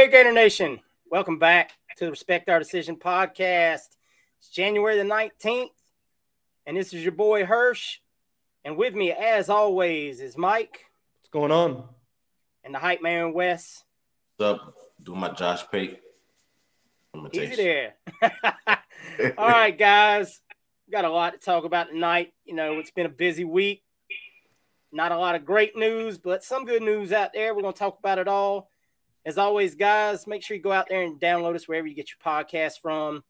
Hey, Gator Nation. Welcome back to the Respect Our Decision podcast. It's January the 19th, and this is your boy Hirsch. And with me, as always, is Mike. What's going on? And the hype man, Wes. What's up? Do my Josh Pate. Easy there. All right, guys. Got a lot to talk about tonight. You know, it's been a busy week. Not a lot of great news, but some good news out there. We're going to talk about it all. As always, guys, make sure you go out there and download us wherever you get your podcast from.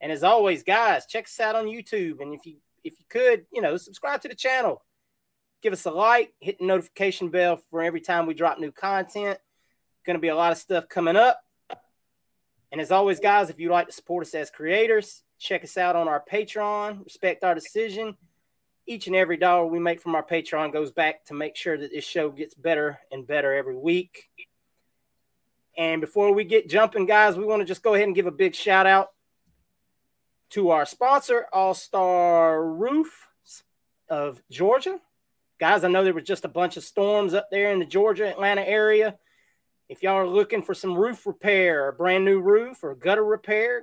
And as always, guys, check us out on YouTube. And if you if you could, you know, subscribe to the channel. Give us a like, hit the notification bell for every time we drop new content. Going to be a lot of stuff coming up. And as always, guys, if you'd like to support us as creators, check us out on our Patreon. Respect our decision. Each and every dollar we make from our Patreon goes back to make sure that this show gets better and better every week. And before we get jumping, guys, we want to just go ahead and give a big shout out to our sponsor, All Star Roof of Georgia. Guys, I know there was just a bunch of storms up there in the Georgia, Atlanta area. If y'all are looking for some roof repair, a brand new roof, or gutter repair,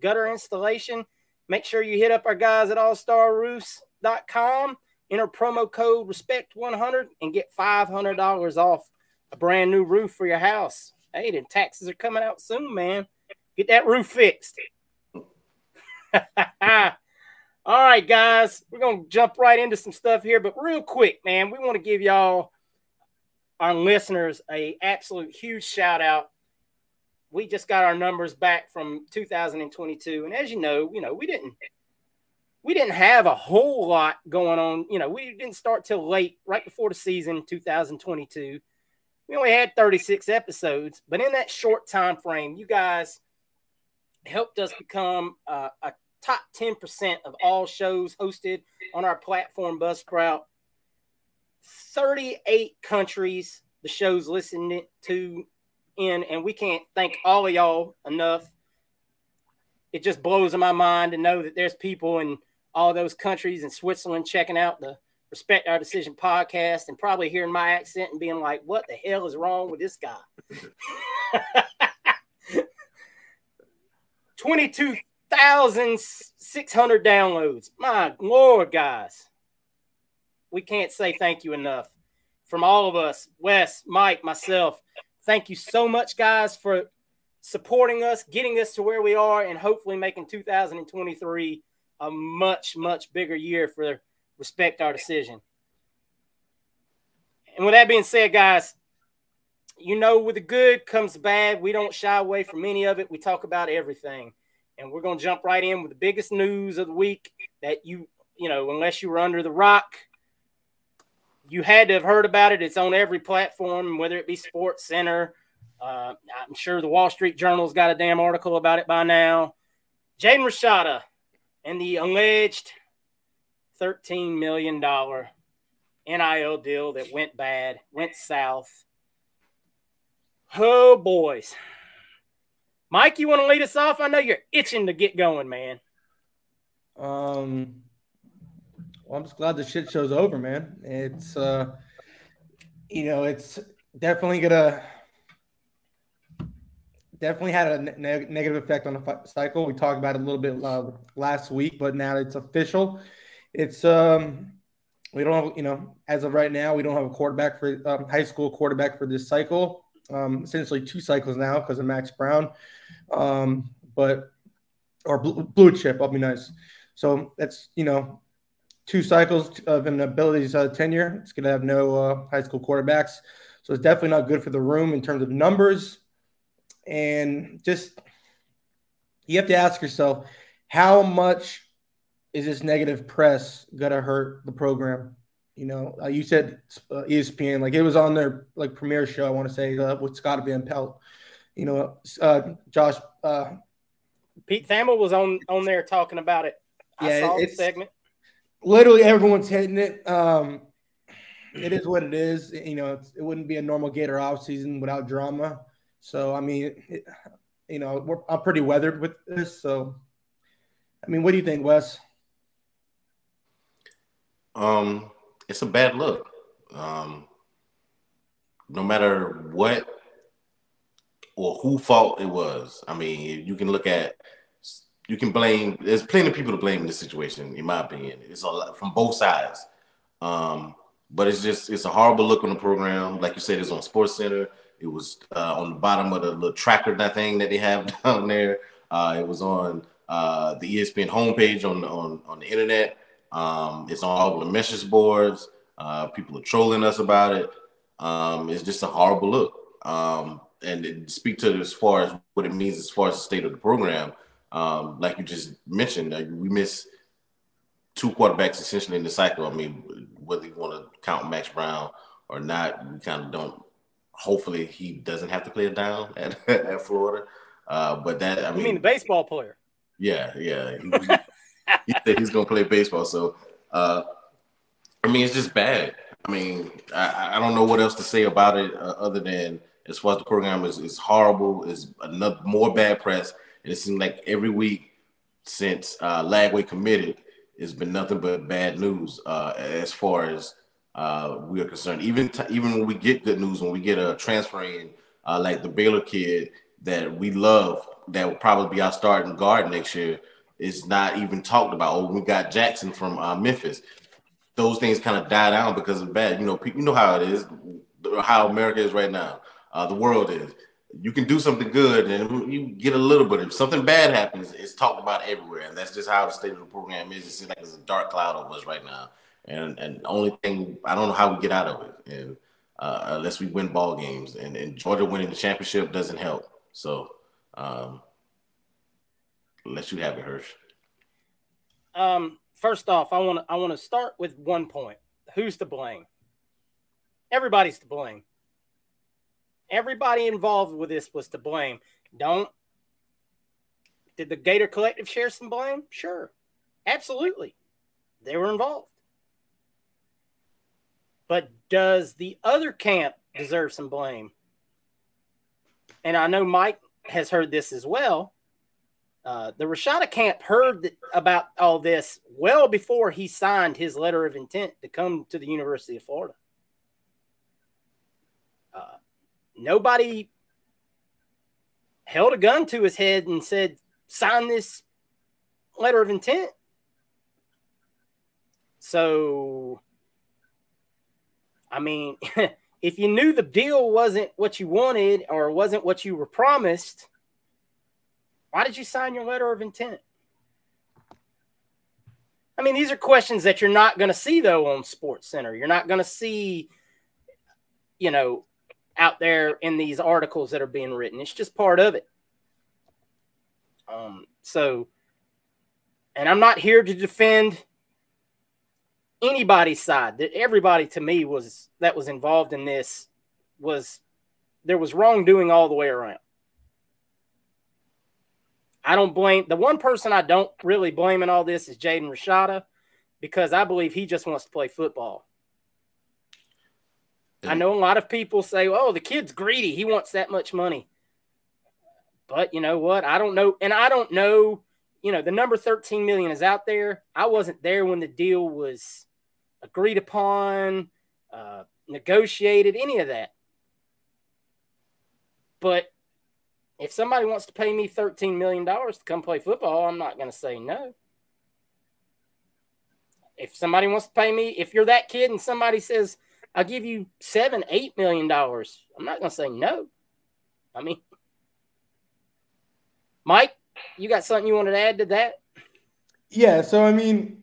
gutter installation, make sure you hit up our guys at allstarroofs.com. Enter promo code RESPECT100 and get $500 off a brand new roof for your house. Hey, the taxes are coming out soon, man. Get that roof fixed. All right, guys, we're gonna jump right into some stuff here, but real quick, man, we want to give y'all our listeners a absolute huge shout out. We just got our numbers back from 2022, and as you know, you know we didn't we didn't have a whole lot going on. You know, we didn't start till late, right before the season 2022 we only had 36 episodes, but in that short time frame, you guys helped us become uh, a top 10% of all shows hosted on our platform, Buzzsprout. 38 countries the show's listening to in, and we can't thank all of y'all enough. It just blows my mind to know that there's people in all those countries in Switzerland checking out the Respect Our Decision podcast and probably hearing my accent and being like, what the hell is wrong with this guy? 22,600 downloads. My Lord, guys. We can't say thank you enough. From all of us, Wes, Mike, myself, thank you so much, guys, for supporting us, getting us to where we are, and hopefully making 2023 a much, much bigger year for respect our decision. And with that being said, guys, you know, with the good comes bad. We don't shy away from any of it. We talk about everything. And we're going to jump right in with the biggest news of the week that you, you know, unless you were under the rock, you had to have heard about it. It's on every platform, whether it be Sports Center. Uh, I'm sure the Wall Street Journal's got a damn article about it by now. Jaden Rashada and the alleged $13 million NIL deal that went bad, went south. Oh, boys. Mike, you want to lead us off? I know you're itching to get going, man. Um, well, I'm just glad the shit show's over, man. It's, uh, you know, it's definitely gonna definitely had a ne- negative effect on the cycle. We talked about it a little bit uh, last week, but now it's official it's um we don't have, you know as of right now we don't have a quarterback for um, high school quarterback for this cycle. Um essentially two cycles now because of max brown. Um but or blue, blue chip i'll be nice. So that's you know two cycles of an abilities uh, tenure. It's going to have no uh, high school quarterbacks. So it's definitely not good for the room in terms of numbers. And just you have to ask yourself how much is this negative press gonna hurt the program? You know, uh, you said uh, ESPN, like it was on their like premiere show. I want to say uh, with Scott Van Pelt. You know, uh, Josh. Uh, Pete Thamel was on on there talking about it. I yeah, saw it's segment. Literally, everyone's hitting it. Um, it is what it is. You know, it wouldn't be a normal Gator off season without drama. So, I mean, it, you know, I'm pretty weathered with this. So, I mean, what do you think, Wes? Um, it's a bad look. Um, no matter what or who fault it was. I mean, you can look at you can blame. There's plenty of people to blame in this situation, in my opinion. It's a lot from both sides. Um, but it's just it's a horrible look on the program. Like you said, it's on Sports Center. It was uh, on the bottom of the little tracker that thing that they have down there. Uh, it was on uh, the ESPN homepage on on on the internet. Um, it's on all the message boards. Uh, people are trolling us about it. Um, it's just a horrible look. Um, and speak to as far as what it means as far as the state of the program. Um, like you just mentioned, uh, we miss two quarterbacks essentially in the cycle. I mean, whether you want to count Max Brown or not, we kind of don't. Hopefully, he doesn't have to play it down at, at Florida. Uh, but that I mean, you mean the baseball player? Yeah, yeah. He, said he's gonna play baseball. So, uh, I mean, it's just bad. I mean, I, I don't know what else to say about it uh, other than as far as the program is, is horrible, is another more bad press. And it seems like every week since uh, Lagway committed, it's been nothing but bad news uh, as far as uh, we are concerned. Even t- even when we get good news, when we get a transfer in, uh, like the Baylor kid that we love, that will probably be our starting guard next year, is not even talked about. Oh, we got Jackson from uh, Memphis. Those things kind of die down because of bad. You know, you know how it is, how America is right now uh, the world is. You can do something good and you get a little bit. If something bad happens, it's talked about everywhere, and that's just how the state of the program is. It seems like it's a dark cloud over us right now, and and the only thing I don't know how we get out of it, and uh, unless we win ball games, and, and Georgia winning the championship doesn't help. So, um, let you have it, Hirsch. Um, first off, I want to I want to start with one point. Who's to blame? Everybody's to blame. Everybody involved with this was to blame. Don't. Did the Gator Collective share some blame? Sure. Absolutely. They were involved. But does the other camp deserve some blame? And I know Mike has heard this as well. Uh, the Rashada camp heard about all this well before he signed his letter of intent to come to the University of Florida. Uh, nobody held a gun to his head and said, sign this letter of intent. So, I mean, if you knew the deal wasn't what you wanted or wasn't what you were promised, why did you sign your letter of intent? I mean, these are questions that you're not going to see though on Sports Center. You're not going to see, you know, out there in these articles that are being written. It's just part of it. Um, so, and I'm not here to defend anybody's side. That everybody to me was that was involved in this was there was wrongdoing all the way around. I don't blame the one person I don't really blame in all this is Jaden Rashada because I believe he just wants to play football. I know a lot of people say, "Oh, the kid's greedy. He wants that much money." But you know what? I don't know, and I don't know. You know, the number thirteen million is out there. I wasn't there when the deal was agreed upon, uh, negotiated, any of that. But if somebody wants to pay me thirteen million dollars to come play football, I'm not going to say no. If somebody wants to pay me, if you're that kid and somebody says, I'll give you seven, eight million dollars. I'm not going to say no. I mean, Mike, you got something you wanted to add to that? Yeah. So I mean,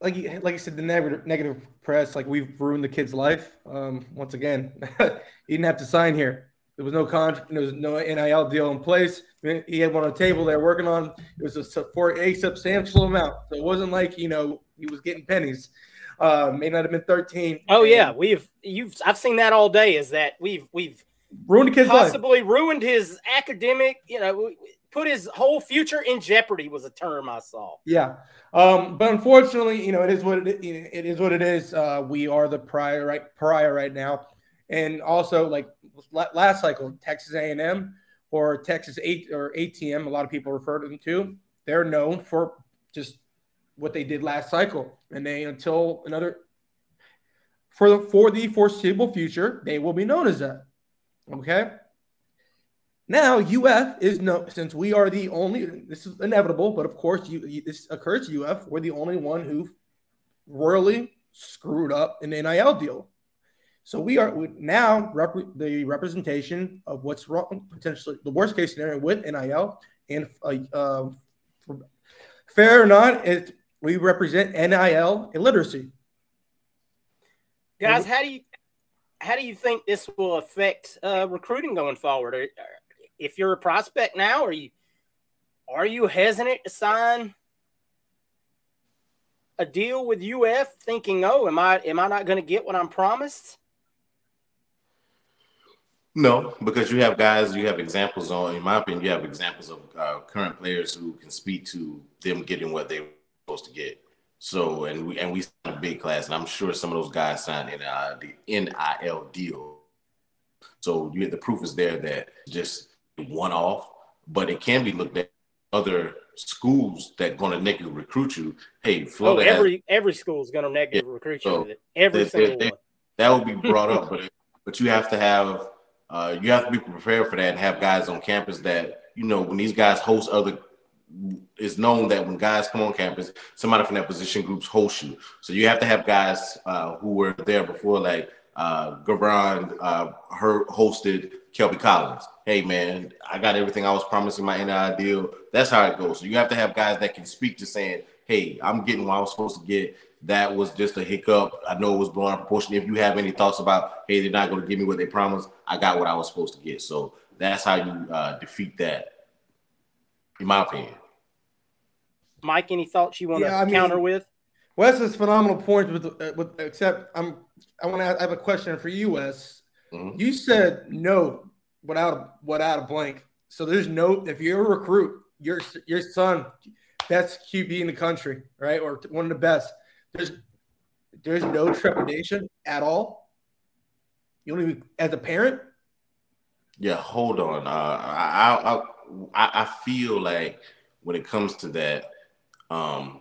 like you, like you said, the negative negative press, like we've ruined the kid's life. Um, once again, he didn't have to sign here. There was no contract. There was no NIL deal in place. He had one on the table they're working on. It was a, for a substantial amount. So it wasn't like you know he was getting pennies. Uh, may not have been 13. Oh yeah, we've you've I've seen that all day. Is that we've we've ruined kid's possibly life. ruined his academic. You know, put his whole future in jeopardy was a term I saw. Yeah, um, but unfortunately, you know, it is what it, it is. What it is. Uh, we are the prior right pariah right now, and also like last cycle, Texas A&M or Texas eight or ATM. A lot of people refer to them to. They're known for just what they did last cycle, and they until another for the for the foreseeable future, they will be known as that. Okay. Now UF is no since we are the only this is inevitable, but of course you this occurs UF. We're the only one who royally screwed up an NIL deal. So we are now rep- the representation of what's wrong, potentially the worst case scenario with NIL, and uh, uh, fair or not, it we represent NIL illiteracy. Guys, how do you how do you think this will affect uh, recruiting going forward? If you're a prospect now, are you are you hesitant to sign a deal with UF, thinking, "Oh, am I am I not going to get what I'm promised?" No, because you have guys, you have examples on. In my opinion, you have examples of uh, current players who can speak to them getting what they were supposed to get. So, and we and we signed a big class, and I'm sure some of those guys signed in uh, the NIL deal. So you the proof is there that just one off, but it can be looked at other schools that going to negatively recruit you. Hey, Florida. Oh, every has, every school is going to negatively yeah, recruit you. So every they, single they, one. That will be brought up, but but you have to have uh, you have to be prepared for that and have guys on campus that you know when these guys host other it's known that when guys come on campus, somebody from that position groups host you. So you have to have guys uh, who were there before, like uh, Gabron uh, her hosted Kelby Collins. Hey man, I got everything I was promising my NIL deal. That's how it goes. So you have to have guys that can speak to saying, "Hey, I'm getting what I was supposed to get." That was just a hiccup. I know it was blown out of proportion. If you have any thoughts about, hey, they're not going to give me what they promised, I got what I was supposed to get. So that's how you uh, defeat that in my opinion. Mike, any thoughts you want yeah, to I mean, counter with? Wes is phenomenal points with, uh, with except I'm I want to I have a question for you, Wes. Mm-hmm. You said no without without a blank. So there's no if you're a recruit, your your son best QB in the country, right, or one of the best. There's there's no trepidation at all. You don't even as a parent. Yeah, hold on. Uh, I, I I, I feel like when it comes to that, um,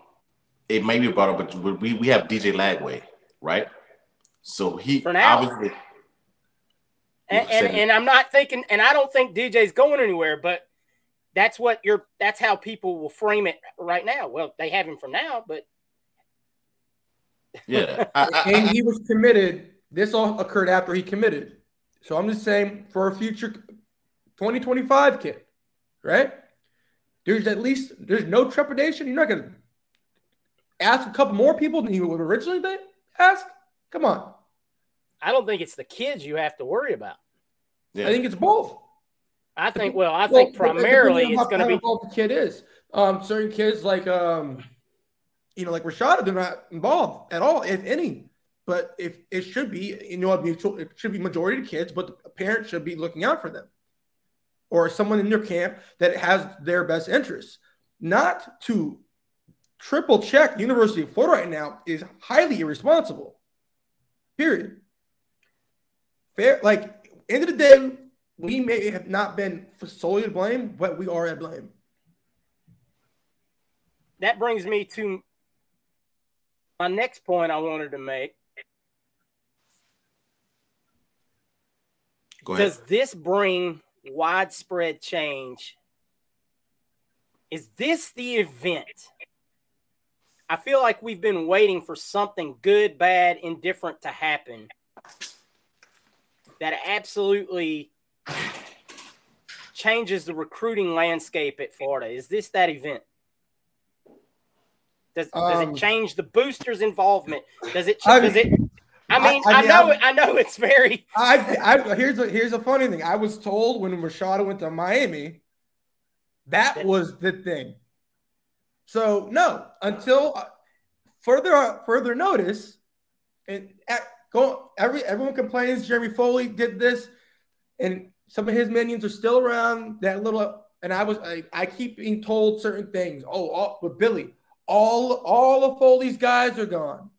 it may be brought up, but we, we have DJ Lagway, right? So he For now. obviously. And, and, and, I'm not thinking, and I don't think DJ's going anywhere, but that's what you're, that's how people will frame it right now. Well, they have him for now, but. Yeah. I, I, and he was committed. This all occurred after he committed. So I'm just saying for a future 2025 kid, right? There's at least there's no trepidation. You're not gonna ask a couple more people than you would originally ask. Come on. I don't think it's the kids you have to worry about. Yeah. I think it's both. I think. Well, I think primarily it's going to be the kid is. Um, certain kids like um, you know, like Rashada, they're not involved at all, if any. But if it should be, you know, mutual, it should be majority of kids, but the parents should be looking out for them or someone in their camp that has their best interests. Not to triple check University of Florida right now is highly irresponsible. Period. Fair, like end of the day, we may have not been solely to blame, but we are at blame. That brings me to my next point I wanted to make. Does this bring widespread change. Is this the event? I feel like we've been waiting for something good, bad, indifferent to happen that absolutely changes the recruiting landscape at Florida. Is this that event? Does, does um, it change the boosters' involvement? Does it? I, does it? I mean, I, I, I know, I, I know it's very. I, I here's a here's a funny thing. I was told when Rashada went to Miami, that was the thing. So no, until uh, further further notice, and at, go every everyone complains Jeremy Foley did this, and some of his minions are still around. That little, and I was I, I keep being told certain things. Oh, all, but Billy, all all of Foley's guys are gone.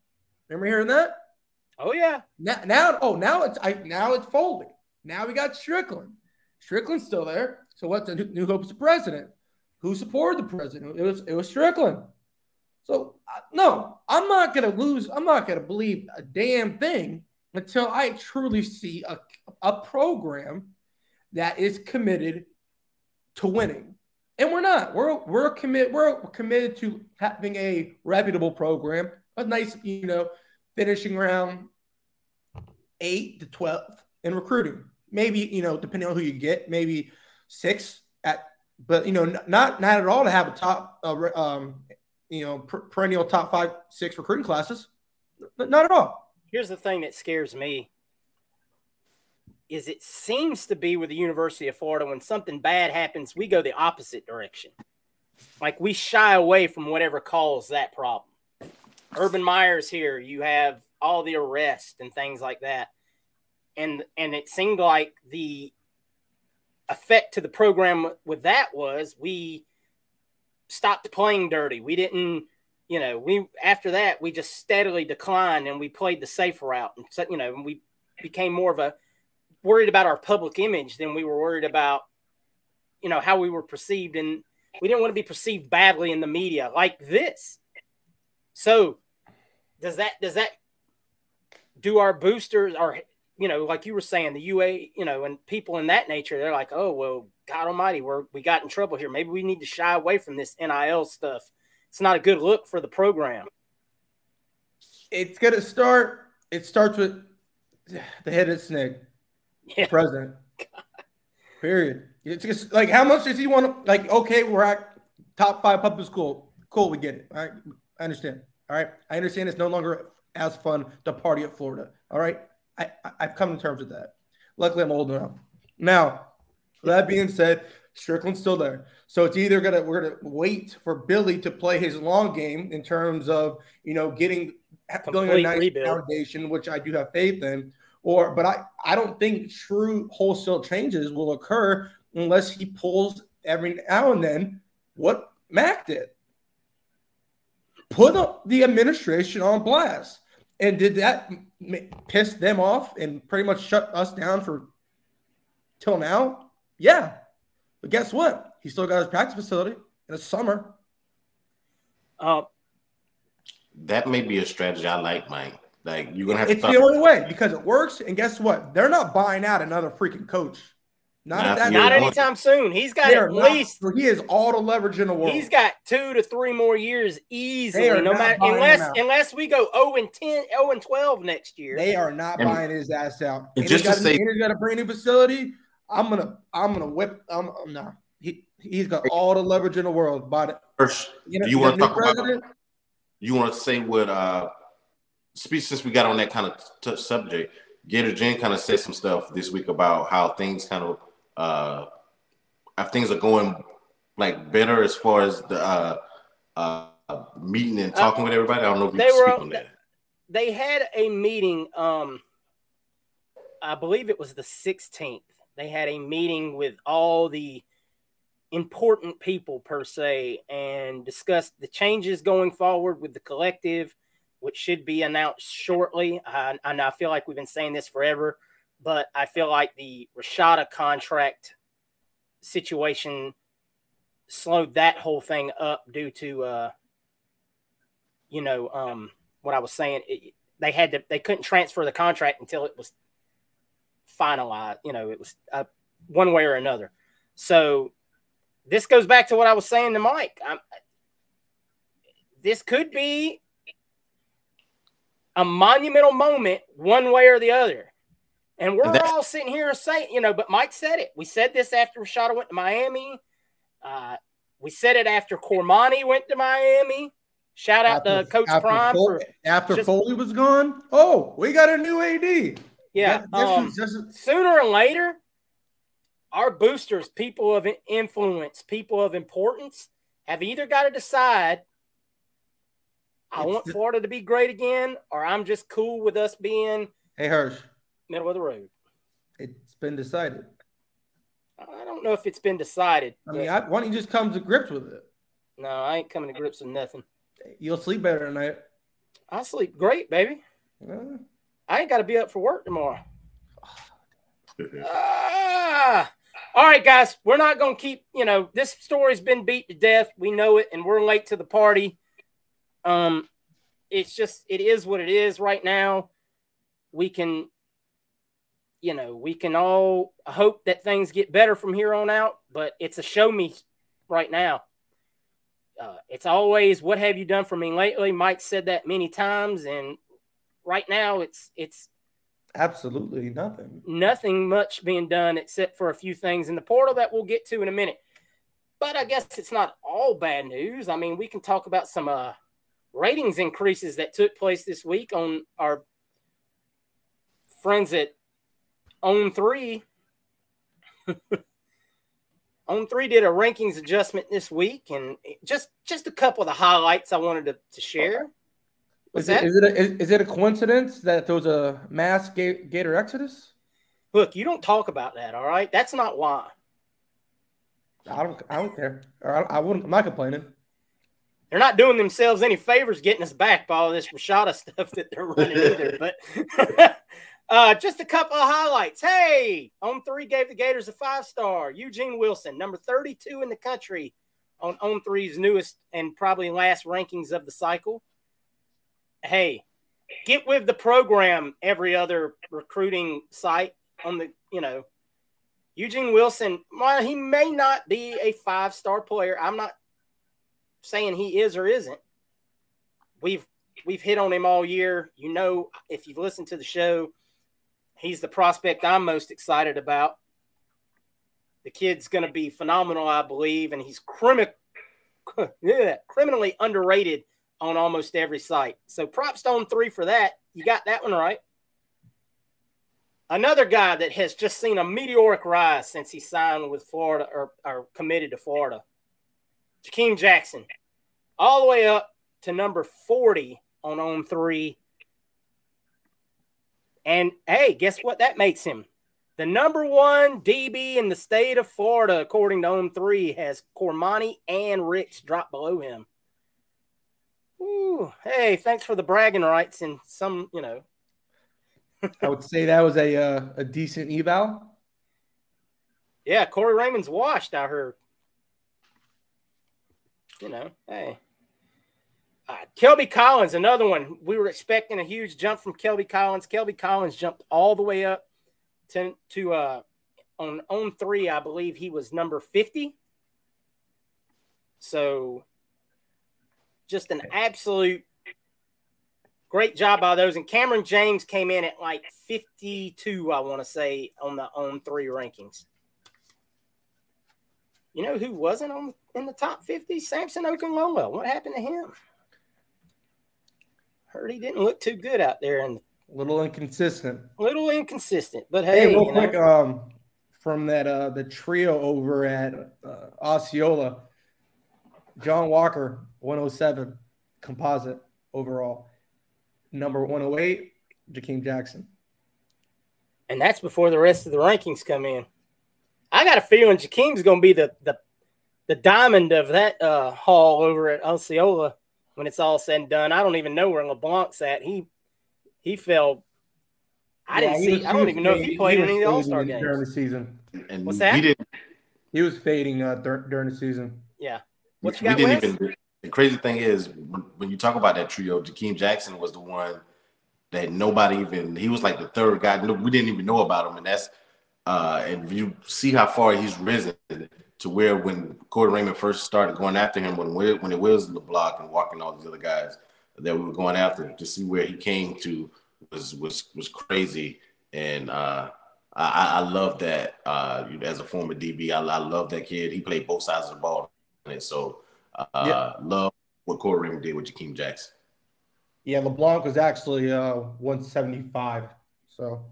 Remember hearing that? Oh yeah. Now, now, oh, now it's I now it's Foley. Now we got Stricklin. Stricklin's still there. So what's The New Hope's the president. Who supported the president? It was it was Stricklin. So uh, no, I'm not gonna lose. I'm not gonna believe a damn thing until I truly see a, a program that is committed to winning. And we're not. We're we're committed. We're committed to having a reputable program, a nice, you know, finishing around eight to twelve in recruiting. Maybe you know, depending on who you get, maybe six at, but you know, not not at all to have a top, uh, um, you know, per- perennial top five, six recruiting classes. Not at all. Here's the thing that scares me is it seems to be with the University of Florida when something bad happens, we go the opposite direction. Like we shy away from whatever caused that problem. Urban Meyer's here, you have all the arrests and things like that. And and it seemed like the effect to the program with that was we stopped playing dirty. We didn't, you know, we after that we just steadily declined and we played the safe route and so, you know, we became more of a worried about our public image than we were worried about, you know, how we were perceived. And we didn't want to be perceived badly in the media like this. So does that, does that do our boosters or, you know, like you were saying, the UA, you know, and people in that nature, they're like, oh, well, God Almighty, we're, we got in trouble here. Maybe we need to shy away from this NIL stuff. It's not a good look for the program. It's going to start, it starts with the head of snake yeah. president. Period. It's just like how much does he want to like? Okay, we're at top five public school. Cool, we get it. All right, I understand. All right, I understand it's no longer as fun to party at Florida. All right, I, I have come to terms with that. Luckily, I'm old enough. Now, that being said, Stricklin's still there, so it's either gonna we're gonna wait for Billy to play his long game in terms of you know getting building a nice rebuild. foundation, which I do have faith in, or but I, I don't think true wholesale changes will occur unless he pulls every now and then what Mac did. Put the administration on blast. And did that piss them off and pretty much shut us down for till now? Yeah. But guess what? He still got his practice facility in the summer. Uh, that may be a strategy I like, Mike. Like you're gonna have. It's the only way because it works. And guess what? They're not buying out another freaking coach. Not, not, that not anytime soon. He's got at least he has all the leverage in the world. He's got two to three more years easily. No matter unless unless we go 0 and 10, 0 and 12 next year. They are not and, buying his ass out. And, and just got, to say, he's got a brand new facility. I'm gonna I'm gonna whip. I'm, I'm no. He he's got all the leverage in the world. But first, you, know, you want to talk president? about? You want to say what? uh speak since we got on that kind of t- subject. Gator Jen kind of said some stuff this week about how things kind of uh how things are going like better as far as the uh uh meeting and talking uh, with everybody. I don't know if you they were, on that. They had a meeting, um I believe it was the 16th. They had a meeting with all the important people per se and discussed the changes going forward with the collective which should be announced shortly. Uh, and I feel like we've been saying this forever, but I feel like the Rashada contract situation slowed that whole thing up due to, uh, you know, um, what I was saying. It, they had to, they couldn't transfer the contract until it was finalized. You know, it was uh, one way or another. So this goes back to what I was saying to Mike. I'm, this could be a monumental moment one way or the other. And we're all sitting here saying, you know, but Mike said it. We said this after Rashada went to Miami. Uh, we said it after Cormani went to Miami. Shout out after, to Coach after Prime Foley, after just, Foley was gone. Oh, we got a new AD. Yeah. um, just, sooner or later, our boosters, people of influence, people of importance, have either got to decide I it's want the, Florida to be great again, or I'm just cool with us being Hey Hirsch. Middle of the road. It's been decided. I don't know if it's been decided. I mean, I, why don't you just come to grips with it? No, I ain't coming to grips with nothing. You'll sleep better tonight. I sleep great, baby. I ain't got to be up for work tomorrow. ah! All right, guys, we're not going to keep, you know, this story's been beat to death. We know it, and we're late to the party. Um, it's just it is what it is right now. We can, you know, we can all hope that things get better from here on out, but it's a show me right now. Uh, it's always what have you done for me lately? Mike said that many times, and right now it's it's absolutely nothing. Nothing much being done except for a few things in the portal that we'll get to in a minute. But I guess it's not all bad news. I mean, we can talk about some uh, ratings increases that took place this week on our friends at On Three. On Three did a rankings adjustment this week, and just just a couple of the highlights I wanted to, to share. Is it, is, it a, is, is it a coincidence that there was a mass Gator exodus? Look, you don't talk about that, all right? That's not why. I don't. I don't care. I, I wouldn't. I'm not complaining. They're not doing themselves any favors getting us back by all this Rashada stuff that they're running either. But uh, just a couple of highlights. Hey, on three gave the Gators a five star. Eugene Wilson, number 32 in the country on on three's newest and probably last rankings of the cycle. Hey, get with the program. Every other recruiting site on the you know Eugene Wilson, while he may not be a five star player, I'm not saying he is or isn't. We've we've hit on him all year. You know, if you've listened to the show, he's the prospect I'm most excited about. The kid's going to be phenomenal, I believe, and he's crimi- criminally underrated on almost every site. So props on three for that. You got that one right. Another guy that has just seen a meteoric rise since he signed with Florida or, or committed to Florida, Jakeem Jackson, all the way up to number 40 on on three. And hey, guess what? That makes him the number one DB in the state of Florida, according to on three, has Cormani and Ricks dropped below him. Ooh, hey, thanks for the bragging rights and some, you know, I would say that was a uh, a decent eval. Yeah, Corey Raymond's washed. I heard. You know, hey. Uh, Kelby Collins, another one. We were expecting a huge jump from Kelby Collins. Kelby Collins jumped all the way up to to uh on on three. I believe he was number fifty. So, just an absolute great job by those. And Cameron James came in at like 52, I want to say, on the on three rankings. You know who wasn't on in the top 50? Samson Okunlola. What happened to him? Heard he didn't look too good out there and a little inconsistent. A little inconsistent, but hey, hey real quick, know. um, from that uh the trio over at uh, Osceola, John Walker, 107 composite overall number 108, Jakeem Jackson. And that's before the rest of the rankings come in. I got a feeling Jakeem's going to be the, the the diamond of that uh, hall over at Osceola when it's all said and done. I don't even know where LeBlanc's at. He he fell. I yeah, didn't see. Was, I don't even know if he played he in any of the All Star games during the season. And What's that? He, didn't, he was fading uh, dur- during the season. Yeah. What you got, we didn't even the crazy thing is when you talk about that trio, Jakeem Jackson was the one that nobody even he was like the third guy. We didn't even know about him, and that's uh, and you see how far he's risen to where when Corey Raymond first started going after him when when it was the block and walking all these other guys that we were going after to see where he came to was was was crazy and uh, I, I love that uh, as a former DB I, I love that kid he played both sides of the ball and so uh, yeah. Love what Corey Raymond did with Jakeem Jackson. Yeah, LeBlanc was actually uh, 175. So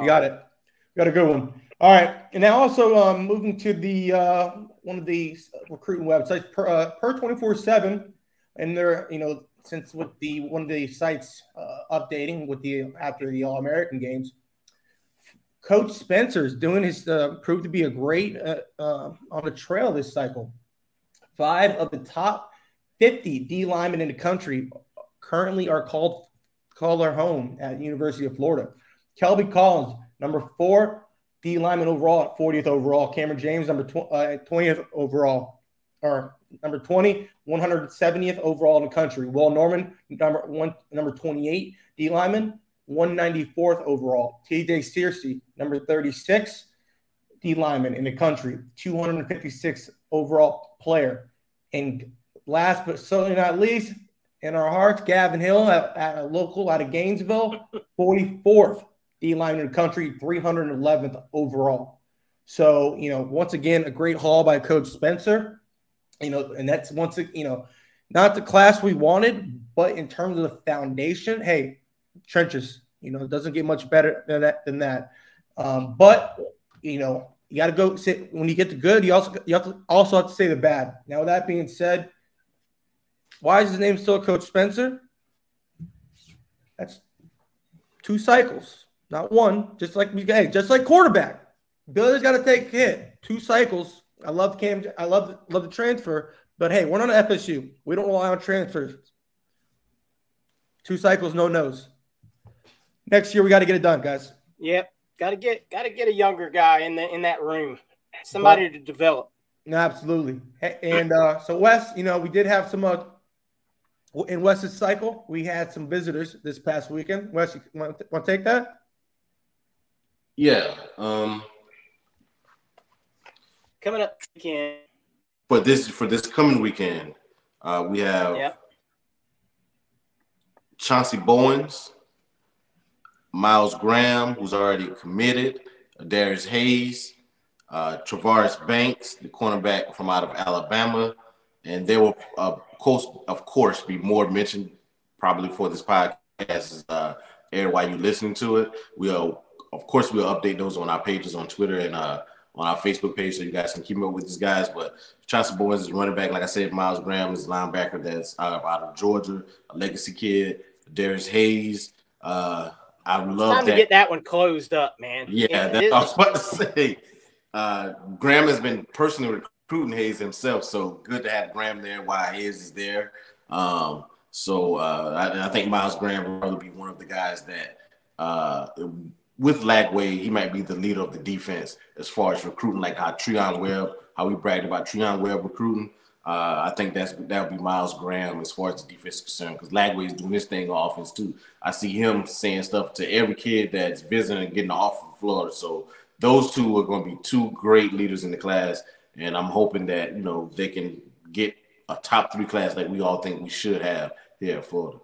you got it. Got a good one. All right, and now also um, moving to the uh, one of the recruiting websites, per uh, per twenty four seven, and they're you know since with the one of the sites uh, updating with the after the All American games, Coach Spencer's doing his uh, proved to be a great uh, uh, on the trail this cycle. Five of the top 50 D linemen in the country currently are called call their home at University of Florida. Kelby Collins, number four D lineman overall at 40th overall. Cameron James, number tw- uh, 20th overall, or number 20, 170th overall in the country. Will Norman, number one, number 28 D lineman, 194th overall. TJ Searcy, number 36, D lineman in the country, 256th overall player. And last but certainly not least, in our hearts, Gavin Hill at, at a local out of Gainesville, 44th D lineman in the country, 311th overall. So, you know, once again, a great haul by Coach Spencer. You know, and that's once, you know, not the class we wanted, but in terms of the foundation, hey, trenches. You know, it doesn't get much better than that. Than that. Um, but you know, you got to go say when you get the good. You also you have to also have to say the bad. Now, with that being said, why is his name still Coach Spencer? That's two cycles, not one. Just like hey, just like quarterback. Billy's got to take hit. Two cycles. I love Cam. I love love the transfer, but hey, we're not an FSU. We don't rely on transfers. Two cycles, no nose. Next year, we got to get it done, guys. Yep, got to get got to get a younger guy in the in that room, somebody but, to develop. No, absolutely. And uh, so, Wes, you know, we did have some uh, in Wes's cycle. We had some visitors this past weekend. Wes, you want want to take that? Yeah. Um, coming up weekend. For this for this coming weekend, uh, we have yep. Chauncey Bowens, Myles Graham, who's already committed, Darius Hayes, uh, Travaris Banks, the cornerback from out of Alabama, and there will, of course, of course, be more mentioned probably for this podcast uh, air while you listening to it. We'll, of course, we'll update those on our pages on Twitter and uh, on our Facebook page so you guys can keep up with these guys. But Chauncey Bowens is running back. Like I said, Myles Graham is linebacker that's out of, out of Georgia, a legacy kid. Darius Hayes, uh, I love time that. to get that one closed up, man. Yeah, yeah that's I was about to say. Uh, Graham has been personally recruiting Hayes himself, so good to have Graham there while Hayes is there. Um, so uh, I, I, think Myles Graham will probably be one of the guys that, uh, with Lagway, he might be the leader of the defense as far as recruiting, like how Treon Webb, how we bragged about Treon Webb recruiting. Uh, I think that's that would be Myles Graham as far as the defense is concerned because Lagway is doing this thing on offense too. I see him saying stuff to every kid that's visiting and getting off of Florida. So those two are going to be two great leaders in the class, and I'm hoping that you know they can get a top three class like we all think we should have here at Florida.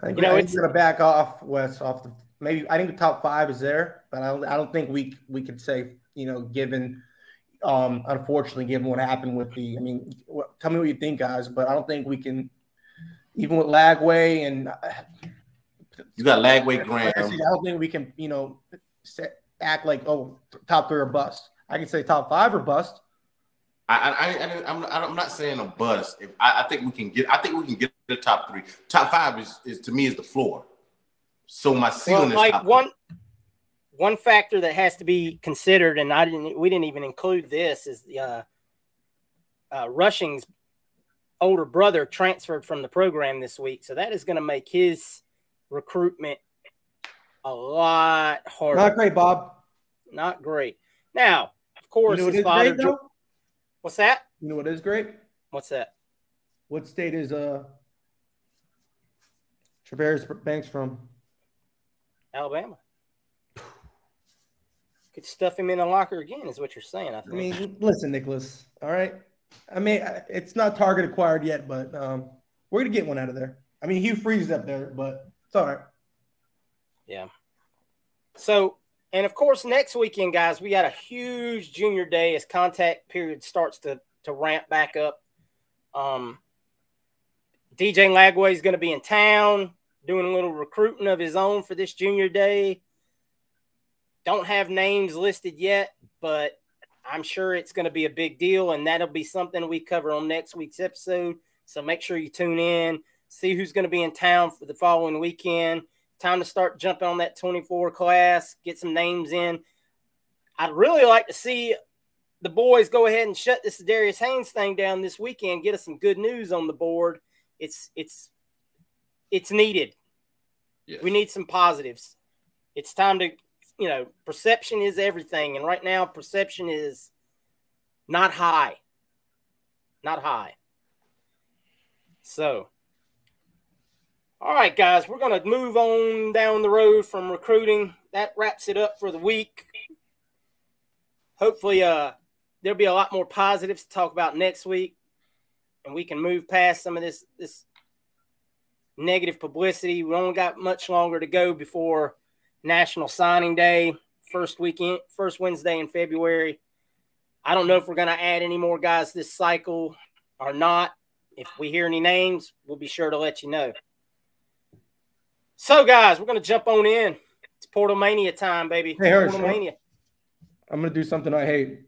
I think, you know, it's going to back off Wes off the maybe. I think the top five is there, but I don't. I don't think we we could say you know given um, unfortunately, given what happened with the, I mean, what, tell me what you think, guys. But I don't think we can, even with Lagway and uh, you got Lagway Graham. I don't think we can, you know, set, act like oh, top three or bust. I can say top five or bust. I, I, I, I'm, I'm not saying a bust. If I, I think we can get, I think we can get the top three. Top five is, is to me is the floor. So my ceiling well, like one. Three one factor that has to be considered, and I didn't, we didn't even include this, is the uh, uh, Rushing's older brother transferred from the program this week, so that is going to make his recruitment a lot harder. Not great, Bob. Not great. Now, of course, you know his father. Great, what's that? You know what is great? What's that? What state is uh Travaris Banks from? Alabama could stuff him in a locker again, is what you're saying. I, think. I mean, listen, Nicholas. All right. I mean, it's not target acquired yet, but um, we're gonna get one out of there. I mean, Hugh Freeze up there, but it's all right. Yeah. So, and of course, next weekend, guys, we got a huge junior day as contact period starts to to ramp back up. Um, DJ Lagway is going to be in town doing a little recruiting of his own for this junior day. Don't have names listed yet, but I'm sure it's going to be a big deal, and that'll be something we cover on next week's episode. So make sure you tune in, see who's going to be in town for the following weekend. Time to start jumping on that 24 class, get some names in. I'd really like to see the boys go ahead and shut this Darius Haynes thing down this weekend. Get us some good news on the board. It's it's it's needed. Yes. We need some positives. It's time to you know, perception is everything. And right now, perception is not high. Not high. So, All right, guys, we're going to move on down the road from recruiting. That wraps it up for the week. Hopefully, uh, there'll be a lot more positives to talk about next week, and we can move past some of this this negative publicity. We only got much longer to go before National Signing Day, first weekend, first Wednesday in February. I don't know if we're going to add any more guys this cycle or not. If we hear any names, we'll be sure to let you know. So, guys, we're going to jump on in. It's Portal Mania time, baby. Hey, Portal Mania. I'm going to do something I hate.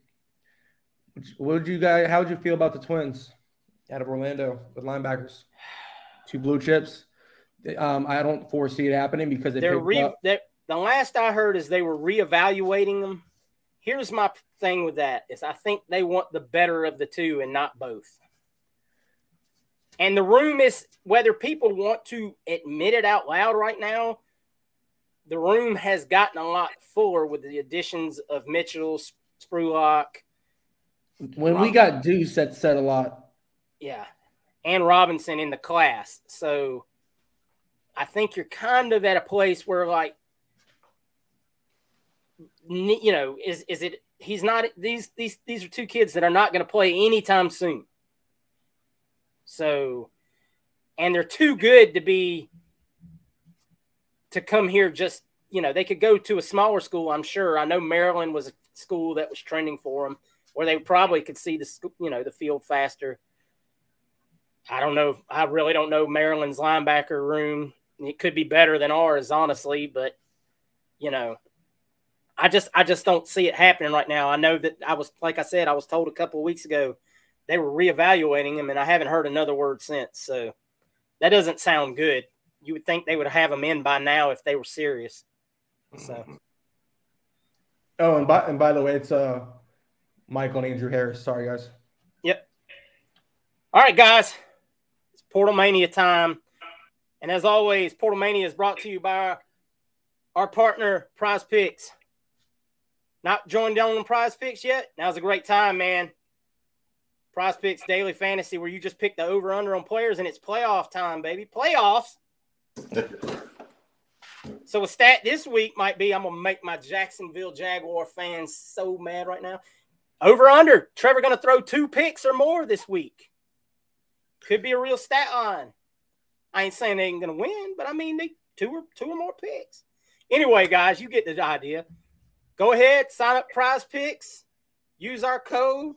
What did you guys? How would you feel about the Twins out of Orlando with linebackers? Two blue chips. Um, I don't foresee it happening because they're, re- they're the last I heard is they were reevaluating them. Here's my thing with that is I think they want the better of the two and not both. And the room is whether people want to admit it out loud right now, the room has gotten a lot fuller with the additions of Mitchell, Spurlock. When we got Deuce, that said a lot. Yeah. And Robinson in the class. So I think you're kind of at a place where, like, you know, is is it? He's not. These these these are two kids that are not going to play anytime soon. So, and they're too good to be to come here just, you know, they could go to a smaller school, I'm sure. I know Maryland was a school that was trending for them where they probably could see the, you know, the field faster. I don't know. I really don't know Maryland's linebacker room. It could be better than ours, honestly, but you know, I just I just don't see it happening right now. I know that I was like I said, I was told a couple of weeks ago they were reevaluating him, and I haven't heard another word since. So that doesn't sound good. You would think they would have him in by now if they were serious. So. Oh, and by and by the way, it's uh Michael and Andrew Harris. Sorry, guys. Yep. All right, guys. Portal Mania time. And as always, Portal Mania is brought to you by our partner, Prize Picks. Not joined on Prize Picks yet? Now's a great time, man. Prize Picks Daily Fantasy, where you just pick the over under on players, and it's playoff time, baby. Playoffs. so a stat this week might be I'm gonna make my Jacksonville Jaguar fans so mad right now. Over under. Trevor gonna throw two picks or more this week. Could be a real stat line. I ain't saying they ain't gonna win, but I mean they two or two or more picks. Anyway, guys, you get the idea. Go ahead, sign up prize picks, use our code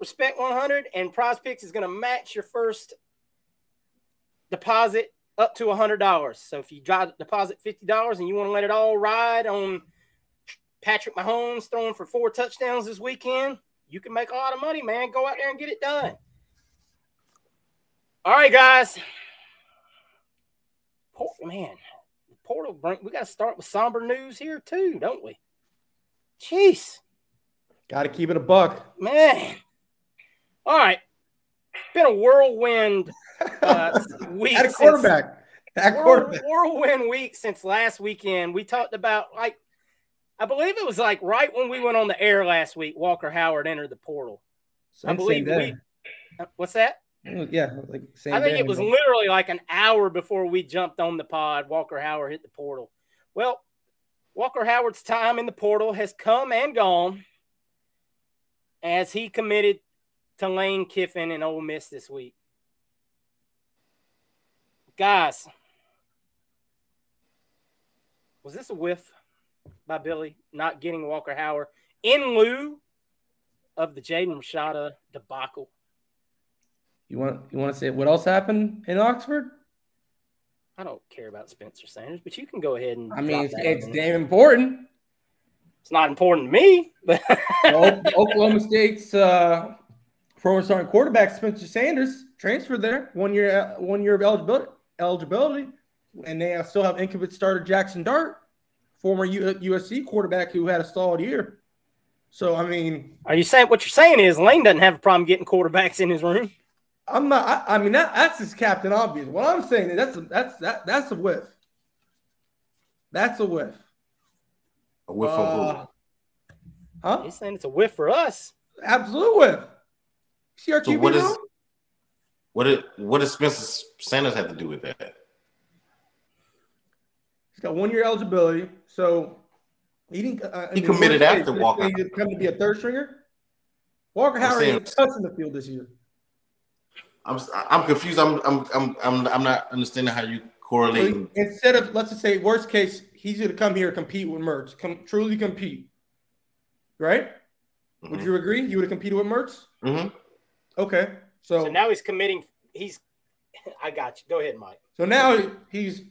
Respect 100 and Prize Picks is to match your first deposit up to $100. So if you deposit $50 and you want to let it all ride on Patrick Mahomes throwing for four touchdowns this weekend, you can make a lot of money, man. Go out there and get it done. All right, guys. man, portal we got to start with somber news here too, don't we? Jeez. Got to keep it a buck. Man. All right. It's been a whirlwind uh, week. At a quarterback. At quarterback. Whirlwind week since last weekend. We talked about, like, I believe it was like right when we went on the air last week, Walker Howard entered the portal. Same, I believe we. What's that? Mm, yeah, like I think it was literally like an hour before we jumped on the pod. Walker Howard hit the portal. Well, Walker Howard's time in the portal has come and gone as he committed to Lane Kiffin and Ole Miss this week. Guys, was this a whiff by Billy not getting Walker Howard in lieu of the Jaden Rashada debacle? You want you want to say what else happened in Oxford? I don't care about Spencer Sanders, but you can go ahead and. I mean, it's, it's damn important. It's not important to me, but Oklahoma State's uh, former starting quarterback Spencer Sanders transferred there one year uh, one year of eligibility eligibility, and they uh, still have incumbent starter Jaxson Dart, former USC uh, quarterback who had a solid year. So I mean, are you saying what you're saying is Lane doesn't have a problem getting quarterbacks in his room? I'm not. I, I mean, that, that's his captain obvious. What I'm saying is that's a, that's that that's a whiff. That's a whiff. A whiff uh, of who? Huh? He's saying it's a whiff for us. Absolute whiff. See our so what is what did what does Spencer Sanders have to do with that? He's got one year eligibility. So he didn't. Uh, he mean, committed after Walker. He's come to be a third stringer. Walker Howard ain't touching the field this year. I'm I'm confused. I'm I'm I'm I'm, I'm not understanding how you correlate. Instead of let's just say worst case, he's going to come here compete with Mertz, come truly compete, right? Mm-hmm. Would you agree? You would have competed with Mertz? Mm-hmm. Okay, so, so now he's committing. He's. I got you. Go ahead, Mike. So now he's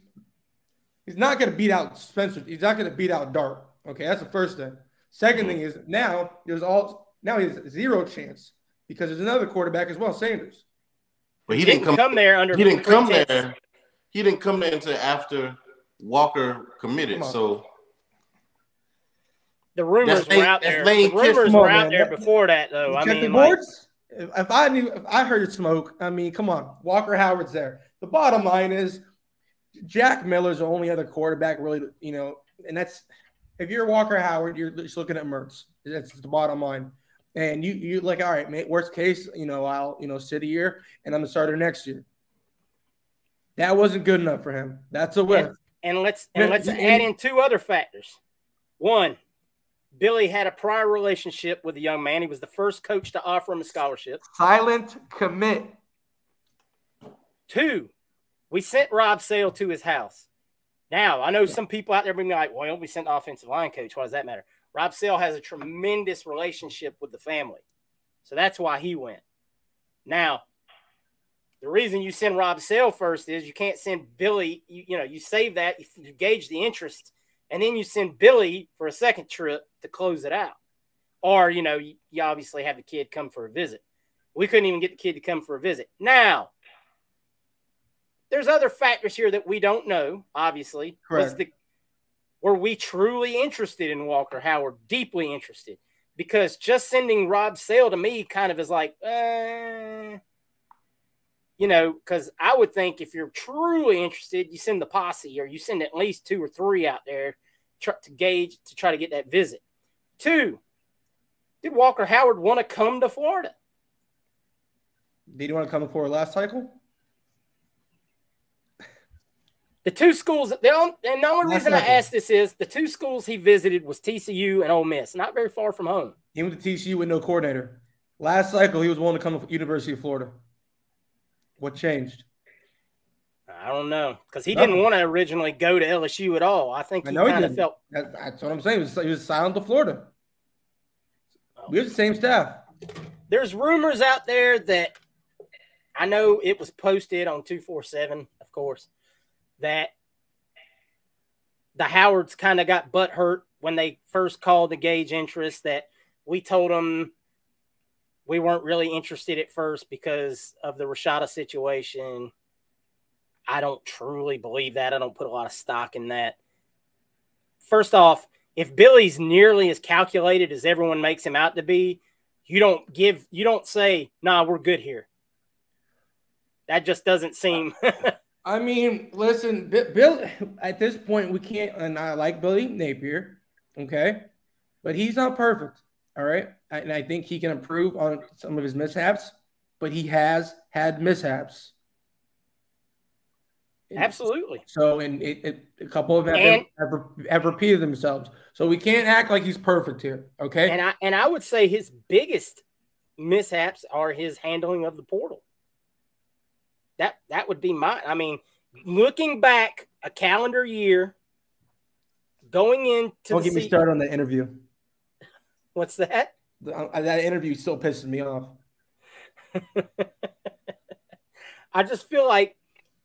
he's not going to beat out Spencer. He's not going to beat out Dart. Okay, that's the first thing. 2nd mm-hmm. thing is now there's all now he has zero chance because there's another quarterback as well, Sanders. But he, didn't, didn't come, come, there under. He didn't come there. He didn't come there until after Walker committed. So the rumors were out there. The rumors were out there before that, though. I mean, like, if I knew, if I heard smoke, I mean, come on, Walker Howard's there. The bottom line is, Jack Miller's the only other quarterback, really. You know, and that's if you're Walker Howard, you're just looking at Mertz. That's the bottom line. And you you like, all right, mate. Worst case, you know, I'll you know sit a year and I'm a starter next year. That wasn't good enough for him. That's a win. And, and let's and let's add in two other factors. One, Billy had a prior relationship with a young man. He was the first coach to offer him a scholarship. Silent commit. Two, we sent Rob Sale to his house. Now, I know some people out there being like, well, we sent the offensive line coach. Why does that matter? Rob Sale has a tremendous relationship with the family. So that's why he went. Now, the reason you send Rob Sale first is you can't send Billy. You, you know, you save that, you gauge the interest, and then you send Billy for a second trip to close it out. Or, you know, you, you obviously have the kid come for a visit. We couldn't even get the kid to come for a visit. Now, there's other factors here that we don't know, obviously. Correct. Was the were we truly interested in Walker Howard? Deeply interested. Because just sending Rob Sale to me kind of is like, uh, you know, because I would think if you're truly interested, you send the posse or you send at least two or three out there to gauge to try to get that visit. Two, did Walker Howard want to come to Florida? Did he want to come to Florida last cycle? The two schools, the only, and the only reason I asked this is the two schools he visited was TCU and Ole Miss, not very far from home. He went to TCU with no coordinator. Last cycle, he was willing to come to University of Florida. What changed? I don't know because he didn't want to originally go to LSU at all. I think he kind of felt. That's what I'm saying. He was, he was silent to Florida. Oh. We have the same staff. There's rumors out there that I know it was posted on 247, of course, that the Howards kind of got butt hurt when they first called the gauge interest that we told them we weren't really interested at first because of the Rashada situation. I don't truly believe that. I don't put a lot of stock in that. First off, if Billy's nearly as calculated as everyone makes him out to be, you don't give you don't say, "Nah, we're good here." That just doesn't seem I mean, listen, Bill. At this point, we can't. And I like Billy Napier, okay, but he's not perfect. All right, and I think he can improve on some of his mishaps, but he has had mishaps. Absolutely. So, and it, it, a couple of them have, have, have, repeated themselves. So we can't act like he's perfect here. Okay. And I and I would say his biggest mishaps are his handling of the portal. That that would be my. I mean, looking back a calendar year, going into. Don't get me started on the interview. What's that? Uh, that interview still pisses me off. I just feel like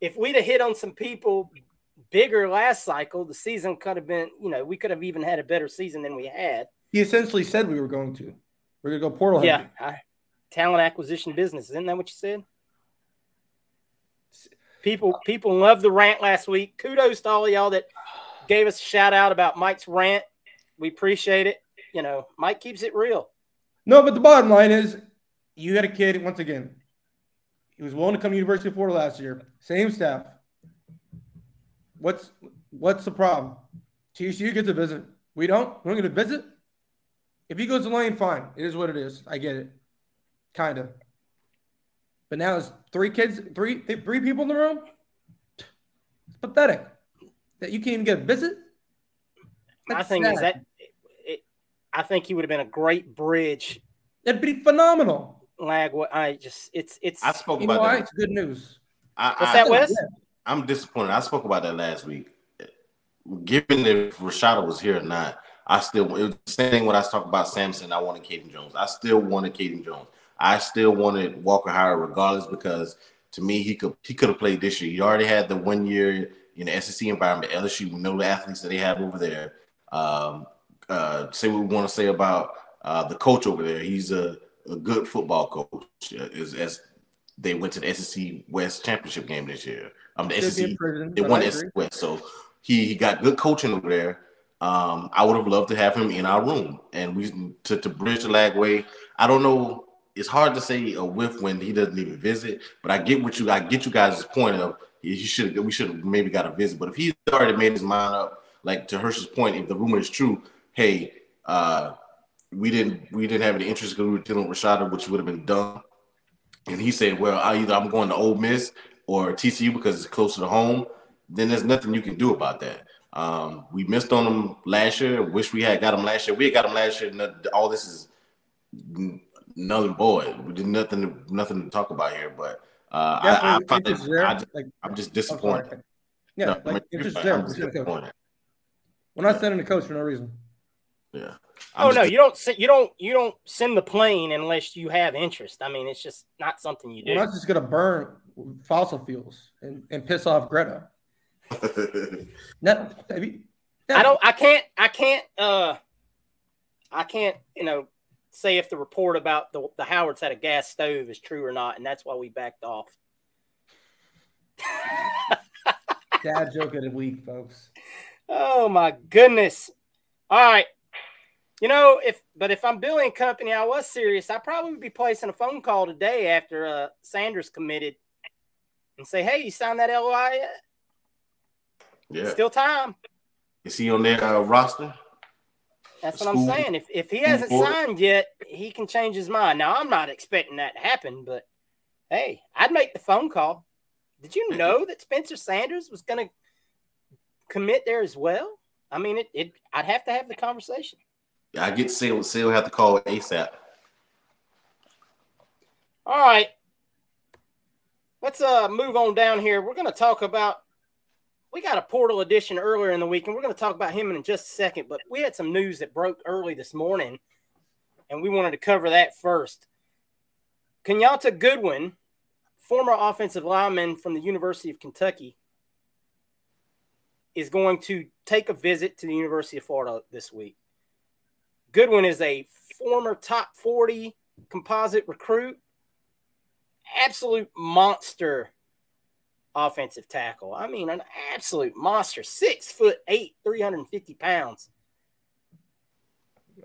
if we'd have hit on some people bigger last cycle, the season could have been, you know, we could have even had a better season than we had. He essentially said we were going to. We're gonna go portal. Yeah, I, talent acquisition business. Isn't that what you said? People people love the rant last week. Kudos to all y'all that gave us a shout out about Mike's rant. We appreciate it. You know, Mike keeps it real. No, but the bottom line is you had a kid once again. He was willing to come to University of Florida last year. Same staff. What's what's the problem? TCU gets a visit. We don't. We don't get a visit. If he goes to Lane, fine. It is what it is. I get it. Kind of. But now it's three kids, three three people in the room. It's pathetic. that you can't even get a visit. That's My thing sad. is that it, it, I think he would have been a great bridge. It'd be phenomenal. Lag, what I just it's it's. I spoke about that. It's good news. I, What's I, that, Wes? I'm disappointed. I spoke about that last week. Given if Rashada was here or not, I still it was the same thing when I talked about Samson. I wanted Caden Jones. I still wanted Caden Jones. I still wanted Walker Howard regardless because to me he could he could have played this year. He already had the one year in the SEC environment. LSU, we know the athletes that they have over there. Um, uh, say what we want to say about uh, the coach over there. He's a, a good football coach. Uh, as, as they went to the SEC West championship game this year. Um, the SEC they won the SEC West, so he, he got good coaching over there. Um, I would have loved to have him in our room, and we to, to bridge the Lagway. I don't know. It's hard to say a whiff when he doesn't even visit, but I get what you I get you guys' point of he should we should have maybe got a visit. But if he's already made his mind up, like to Hirsch's point, if the rumor is true, hey, uh, we didn't we didn't have any interest because we were dealing with Rashada, which would have been dumb. And he said, well, I either I'm going to Ole Miss or TCU because it's closer to home. Then there's nothing you can do about that. Um, we missed on them last year. Wish we had got them last year. We got them last year. All this is null and void. We did nothing, nothing to talk about here. But uh, I, I, find it, I just, like, I'm just disappointed. Yeah, no, like I mean, there. I'm just disappointed. We're not sending the coach for no reason. Yeah. I'm oh no, you don't you don't you don't send the plane unless you have interest. I mean, it's just not something you do. We're not just gonna burn fossil fuels and, and piss off Greta. no, maybe, I don't. I can't. I can't. Uh, I can't. You know, say if the report about the the Howards had a gas stove is true or not, and that's why we backed off. Dad joke of the week, folks. Oh my goodness! All right, you know if but if I'm building company, I was serious. I probably would be placing a phone call today after uh, Sanders committed, and say, "Hey, you signed that LOI yet?" Yeah, still time. Is he on their uh, roster? That's what I'm saying. If if he hasn't signed yet, he can change his mind. Now I'm not expecting that to happen, but hey, I'd make the phone call. Did you know that Spencer Sanders was going to commit there as well? I mean, it, it. I'd have to have the conversation. Yeah, I get Sale. Sale have to call ASAP. All right, let's uh move on down here. We're going to talk about we got a portal edition earlier in the week, and we're going to talk about him in just a second. But we had some news that broke early this morning, and we wanted to cover that first. Kiyaunta Goodwin, former offensive lineman from the University of Kentucky, is going to take a visit to the University of Florida this week. Goodwin is a former top 40 composite recruit, absolute monster offensive tackle. I mean, an absolute monster, six foot eight, 350 pounds.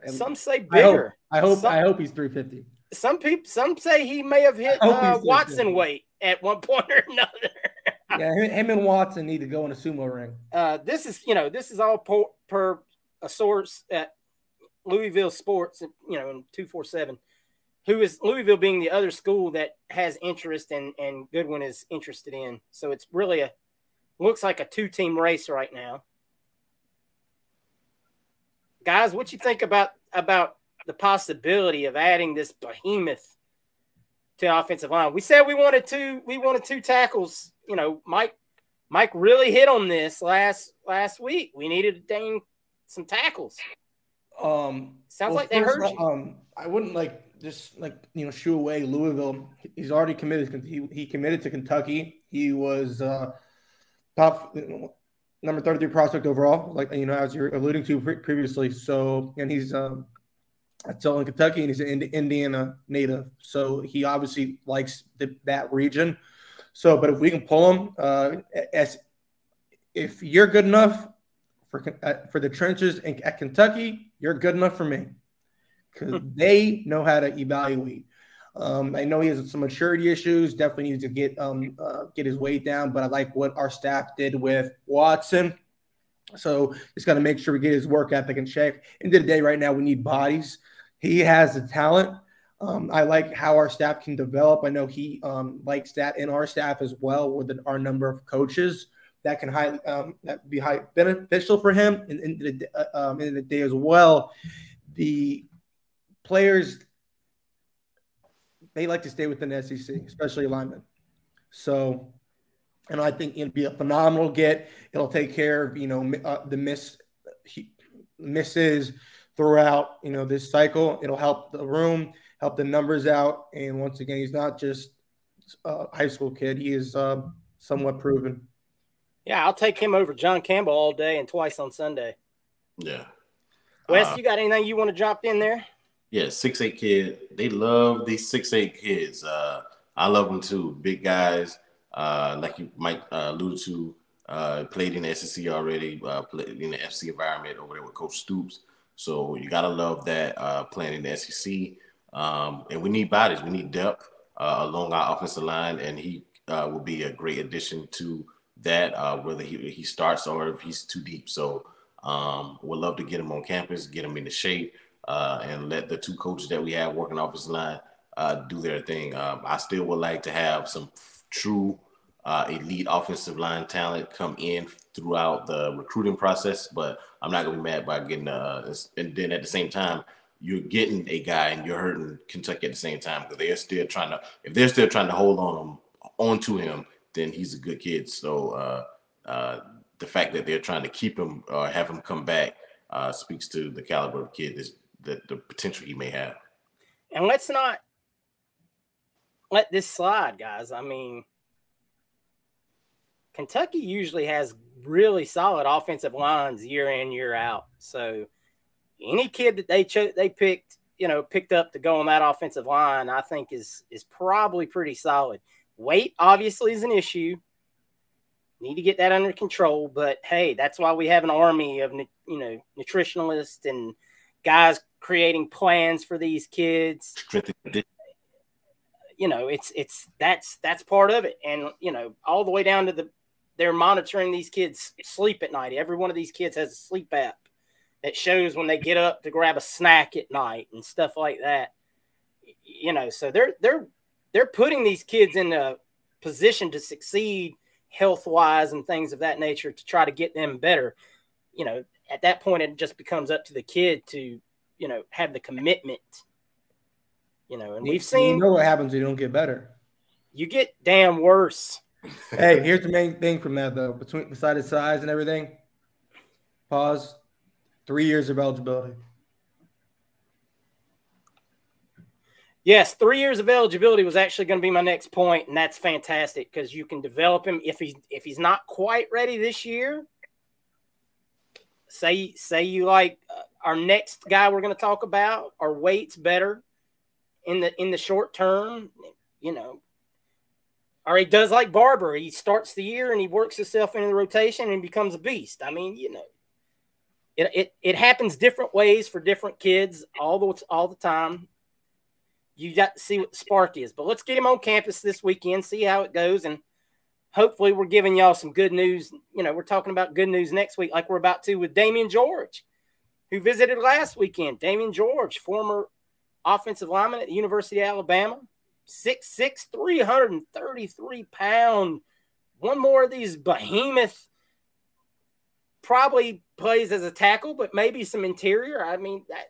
And some say bigger. I hope I hope, some, I hope he's 350. Some people some say he may have hit uh, Watson weight at one point or another. yeah, him, and Watson need to go in a sumo ring. Uh, this is you know this is all per, per a source at Louisville Sports, you know, in two four seven who is Louisville being the other school that has interest and and Goodwin is interested in. So it's really a looks like a two team race right now. Guys, what you think about about the possibility of adding this behemoth to offensive line? We said we wanted two we wanted two tackles. You know, Mike Mike really hit on this last last week. We needed to dang some tackles. Um sounds well, like they heard you. Um I wouldn't like just like you know shoo away Louisville. He's already committed. He, he committed to Kentucky. He was uh, top number thirty three prospect overall, like you know as you're alluding to pre- previously. So and he's um, still in Kentucky and he's an Indiana native. So he obviously likes the, that region. So, but if we can pull him, uh, as if you're good enough for uh, for the trenches in, at Kentucky, you're good enough for me because they know how to evaluate. Um, I know he has some maturity issues. Definitely needs to get um, uh, get his weight down. But I like what our staff did with Watson. So just got to make sure we get his work ethic in check. End of the day, right now we need bodies. He has the talent. Um, I like how our staff can develop. I know he um, likes that in our staff as well with our number of coaches. that can highly um, that be high beneficial for him in, in the uh, um, in the day as well. The players they like to stay within the SEC, especially linemen. So, and I think it'll be a phenomenal get. It'll take care of you know uh, the miss he, misses throughout you know this cycle. It'll help the room, help the numbers out, and once again, he's not just a high school kid. He is uh, somewhat proven. Yeah, I'll take him over John Campbell all day and twice on Sunday. Yeah. Wes, uh, you got anything you want to drop in there? Yeah, six eight kid. They love these six eight kids. Uh, I love them too. Big guys, uh, like you might uh, allude to. Uh, played in the SEC already. Uh, played in the FC environment over there with Coach Stoops. So you gotta love that uh, playing in the SEC. Um, and we need bodies. We need depth uh, along our offensive line, and he will be a great addition to that. Whether he he starts or if he's too deep. So um, we'd love to get him on campus, get him into shape, uh, and let the two coaches that we have working offensive line uh, do their thing. Um, I still would like to have some true uh, elite offensive line talent come in throughout the recruiting process, but I'm not gonna be mad by getting uh and then at the same time you're getting a guy and you're hurting Kentucky at the same time because they're still trying to if they're still trying to hold on him onto him, then he's a good kid. So uh uh the fact that they're trying to keep him or have him come back uh speaks to the caliber of kid is the, the potential he may have. And let's not let this slide, guys. I mean, Kentucky usually has really solid offensive lines year in year out. So any kid that they cho- they picked, you know, picked up to go on that offensive line, I think is is probably pretty solid. Weight obviously is an issue. Need to get that under control, but hey, that's why we have an army of you know nutritionalists and guys creating plans for these kids. You know, it's it's that's that's part of it, and you know, all the way down to the they're monitoring these kids sleep at night. Every one of these kids has a sleep app that shows when they get up to grab a snack at night and stuff like that. You know, so they're they're they're putting these kids in a position to succeed health wise and things of that nature to try to get them better. You know, at that point it just becomes up to the kid to, you know, have the commitment. You know, and we've seen you know what happens, you don't get better. You get damn worse hey, here's the main thing from that though. Between beside his size and everything, pause. Three years of eligibility. Yes, three years of eligibility was actually going to be my next point, and that's fantastic because you can develop him if he's if he's not quite ready this year. Say say you like uh, our next guy we're going to talk about, our weights better in the in the short term. You know, or he does like Barber. He starts the year and he works himself into the rotation and becomes a beast. I mean, you know, it, it, it happens different ways for different kids all the all the time. You got to see what the spark is. But let's get him on campus this weekend, see how it goes, and hopefully we're giving y'all some good news. You know, we're talking about good news next week, like we're about to with Damieon George, who visited last weekend. Damieon George, former offensive lineman at the University of Alabama, six six, 333 pound. One more of these behemoth probably plays as a tackle, but maybe some interior. I mean, that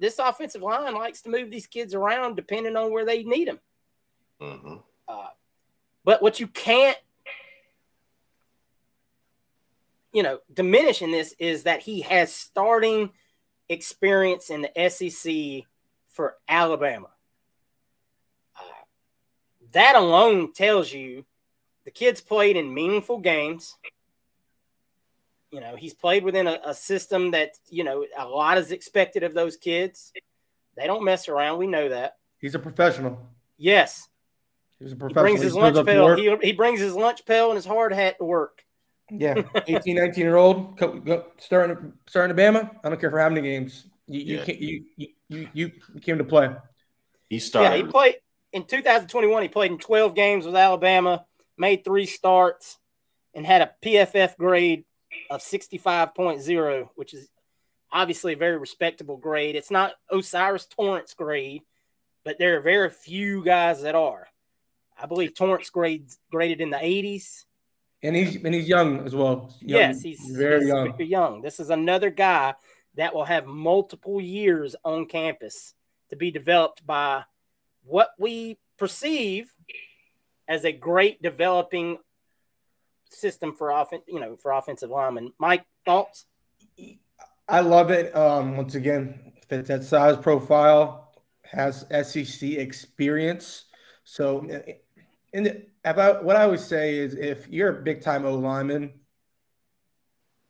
this offensive line likes to move these kids around depending on where they need them. Mm-hmm. Uh, but what you can't, you know, diminish in this is that he has starting experience in the SEC for Alabama uh, that alone tells you the kid's played in meaningful games. You know, he's played within a, a, system that, you know, a lot is expected of those kids. They don't mess around. We know that. He's a professional. Yes. He's a professional. He brings his lunch pail. He, he brings his lunch pail and his hard hat to work. Yeah. 18, 19 year old starting, starting Bama. I don't care for how many games. You, you, yeah. you, you, you, you came to play. He started. Yeah, he played in 2021, he played in 12 games with Alabama, made three starts, and had a PFF grade of 65.0, which is obviously a very respectable grade. It's not O'Cyrus Torrence grade, but there are very few guys that are. I believe Torrence grades graded in the 80s. And he's and he's young as well. Young, yes, he's very he's young. Young. This is another guy that will have multiple years on campus to be developed by what we perceive as a great developing system for offense, you know, for offensive linemen. Mike, thoughts? I love it. Um, once again, fits that size profile, has SEC experience. So, and about what I always say is, if you're a big time O lineman,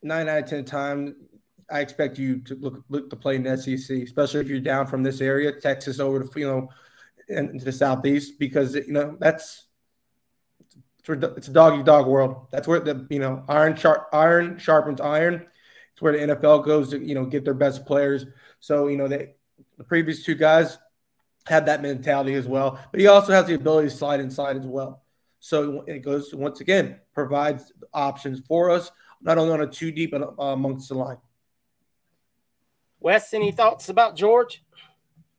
nine out of ten times, I expect you to look look to play in the SEC, especially if you're down from this area, Texas over to you know, into the southeast, because you know that's it's a doggy dog world. That's where the you know iron sharp iron sharpens iron. It's where the NFL goes to you know get their best players. So you know they the previous two guys had that mentality as well, but he also has the ability to slide inside as well. So it goes once again provides options for us not only on a two deep but uh, amongst the line. Wes, any thoughts about George?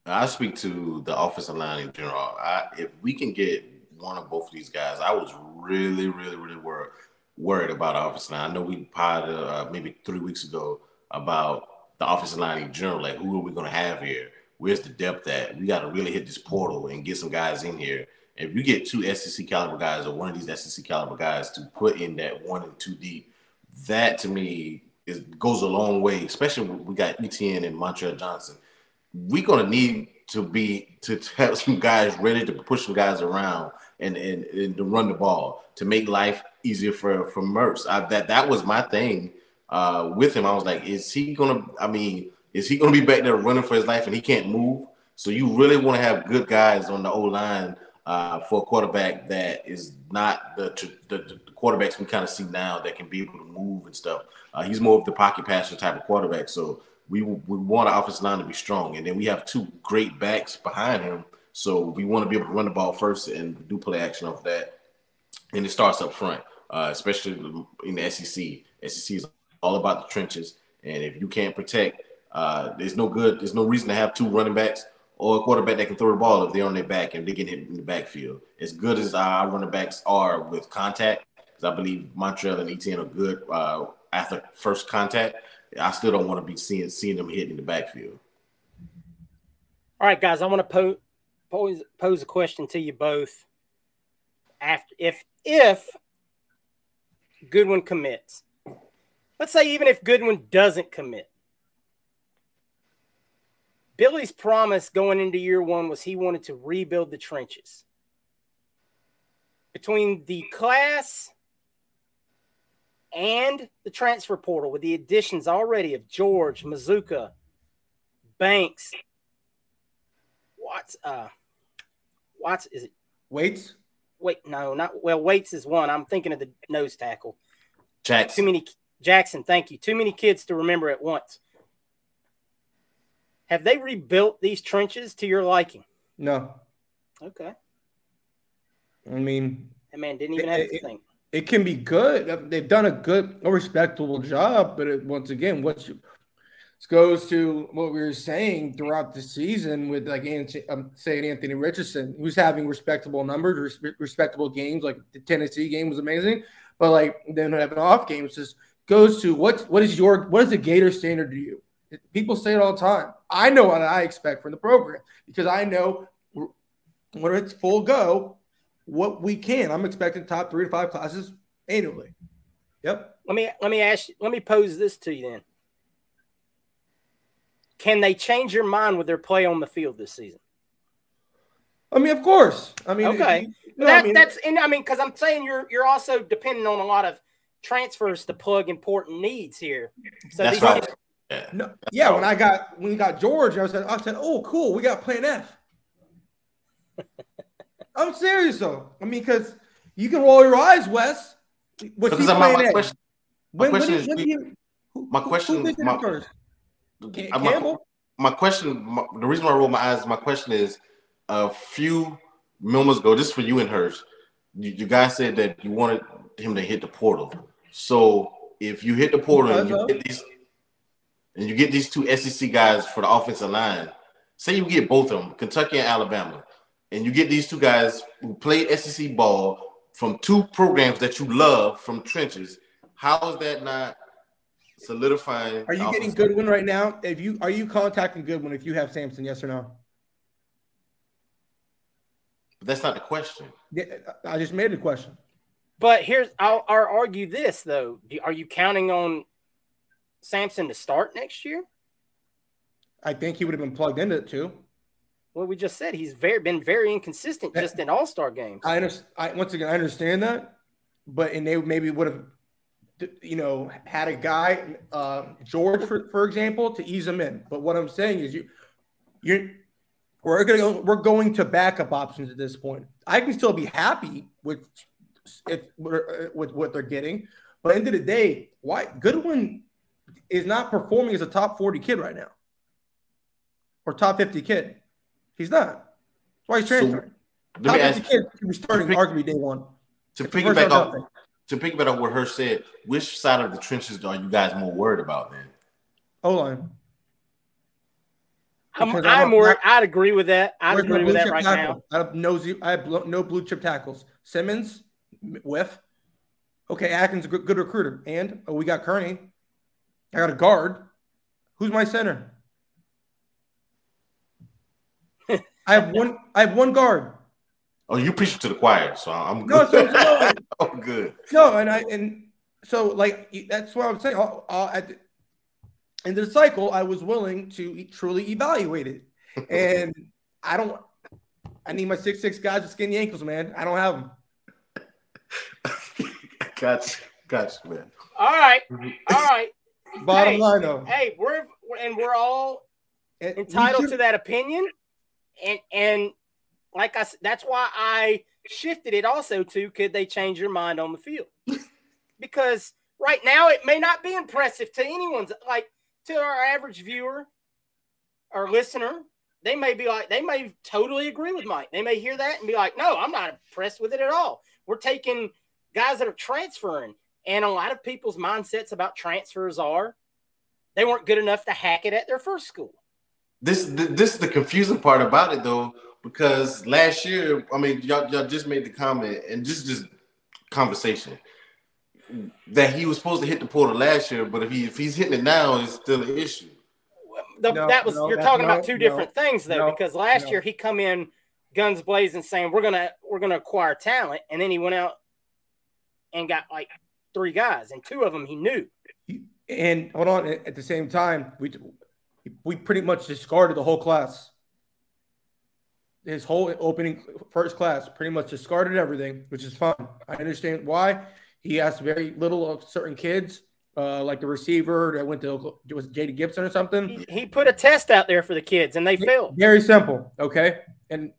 I speak to the offensive line in general. I, if we can get one of both of these guys, I was really, really, really worried worried about offensive line. I know we potted uh, maybe three weeks ago about the offensive line in general. Like, who are we going to have here? Where's the depth at? We got to really hit this portal and get some guys in here. If you get two SEC caliber guys or one of these SEC caliber guys to put in that one and two deep, that to me is goes a long way. Especially we got Etienne and Montrell Johnson. We're gonna need to be to have some guys ready to push some guys around and, and, and to run the ball to make life easier for for Mertz. I, that that was my thing uh, with him. I was like, is he gonna? I mean, is he gonna be back there running for his life and he can't move? So you really want to have good guys on the O line uh, for a quarterback that is not the, the, the quarterbacks we kind of see now that can be able to move and stuff. Uh, he's more of the pocket passer type of quarterback. So we we want our offensive line to be strong, and then we have two great backs behind him so we want to be able to run the ball first and do play action off that. And it starts up front, uh, especially in the SEC. SEC is all about the trenches, and if you can't protect, uh, there's no good. There's no reason to have two running backs or a quarterback that can throw the ball if they're on their back and they get hit in the backfield. As good as our running backs are with contact, because I believe Montrell and Etienne are good uh, after first contact. I still don't want to be seeing seeing them hitting in the backfield. All right, guys, I want to po- pose pose a question to you both. After if if Goodwin commits, let's say even if Goodwin doesn't commit, Billy's promise going into year one was he wanted to rebuild the trenches. Between the class and the transfer portal, with the additions already of George, Mazzccua, Banks, Watts, uh, Watts is it Waits? Wait, no, not well. Waits is one. I'm thinking of the nose tackle. Jackson. Too many Jackson. Thank you. Too many kids to remember at once. Have they rebuilt these trenches to your liking? No. Okay. I mean, that man didn't even it, have to it, think. It can be good. Uh, they've done a good, a respectable job, but it, once again, what's this goes to what we were saying throughout the season with like I'm saying Anthony Richardson, who's having respectable numbers, respectable games. Like the Tennessee game was amazing, but like then having off games just goes to what what is your what is the Gator standard to you? People say it all the time. I know what I expect from the program because I know when it's full go, what we can. I'm expecting top three to five classes annually. Yep. Let me let me ask. Let me pose this to you then can they change your mind with their play on the field this season? I mean, of course. I mean, okay. You that, I mean, that's and I mean, because I'm saying you're you're also depending on a lot of transfers to plug important needs here. So that's right. Kids, yeah. No, yeah. When I got when we got George, I was I said, oh, cool, we got Plan F. I'm serious though. I mean, because you can roll your eyes, Wes. What's so my, my question, my question is, my question, my, uh, my, my, question, my, the reason why I roll my eyes, my question is a few moments ago, this for you and hers. You, you, guys said that you wanted him to hit the portal. So if you hit the portal and you get these and you get these two SEC guys for the offensive line, say you get both of them, Kentucky and Alabama, and you get these two guys who played SEC ball from two programs that you love from trenches. How is that not solidifying? Are you getting Goodwin right now? If you are you contacting Goodwin if you have Sampson? Yes or no? But that's not the question. Yeah, I just made the question. But here's I'll, I'll argue this though. Are you counting on Sampson to start next year? I think he would have been plugged into it too. Well, we just said he's very been very inconsistent just in All Star games. I understand. I, once again, I understand that, but and they maybe would have, you know, had a guy, uh, George, for, for example, to ease him in. But what I'm saying is, you, you're we're going to we're going to backup options at this point. I can still be happy with if with what they're getting, but end of the day, why Goodwin is not performing as a top 40 kid right now or top 50 kid. He's not. That's why he's transferring. So, top 50 kid he was starting pick, arguably day one. To piggyback off to piggyback off what Hirsch said, which side of the trenches are you guys more worried about then? O line. I'm, I'm worried. I'd agree with that. I'd agree with that right tackle. now. I have no, I have no blue chip tackles. Simmons, with. Okay, Atkins a good, good recruiter, and oh, we got Kearney. I got a guard. Who's my center? I have one. I have one guard. Oh, you preach to the choir, so I'm good. No, so, so, oh, good. No, and I and so like that's what I'm saying. I'll, I'll, at the, in the cycle, I was willing to truly evaluate it, and I don't. I need my six six guys with skinny ankles, man. I don't have them. gotcha, gotcha, man. All right, all right. Bottom hey, line, though. Hey, we're and we're all and entitled should... to that opinion, and and like I said, that's why I shifted it also to could they change your mind on the field? because right now it may not be impressive to anyone's like to our average viewer or listener. They may be like they may totally agree with Mike. They may hear that and be like, "No, I'm not impressed with it at all." We're taking guys that are transferring, and a lot of people's mindsets about transfers are they weren't good enough to hack it at their first school. This this is the confusing part about it though, because last year, I mean, y'all, y'all just made the comment and just just conversation that he was supposed to hit the portal last year, but if he if he's hitting it now, it's still an issue. The, no, that was no, you're that, talking no, about two different things though, because last year he come in guns blazing saying we're gonna we're gonna acquire talent, and then he went out and got like three guys, and two of them he knew. And hold on, at the same time, we we pretty much discarded the whole class. His whole opening first class pretty much discarded everything, which is fine. I understand why he asked very little of certain kids, uh, like the receiver that went to was J.D. Gibson or something. He, he, put a test out there for the kids, and they failed. Very simple, okay. And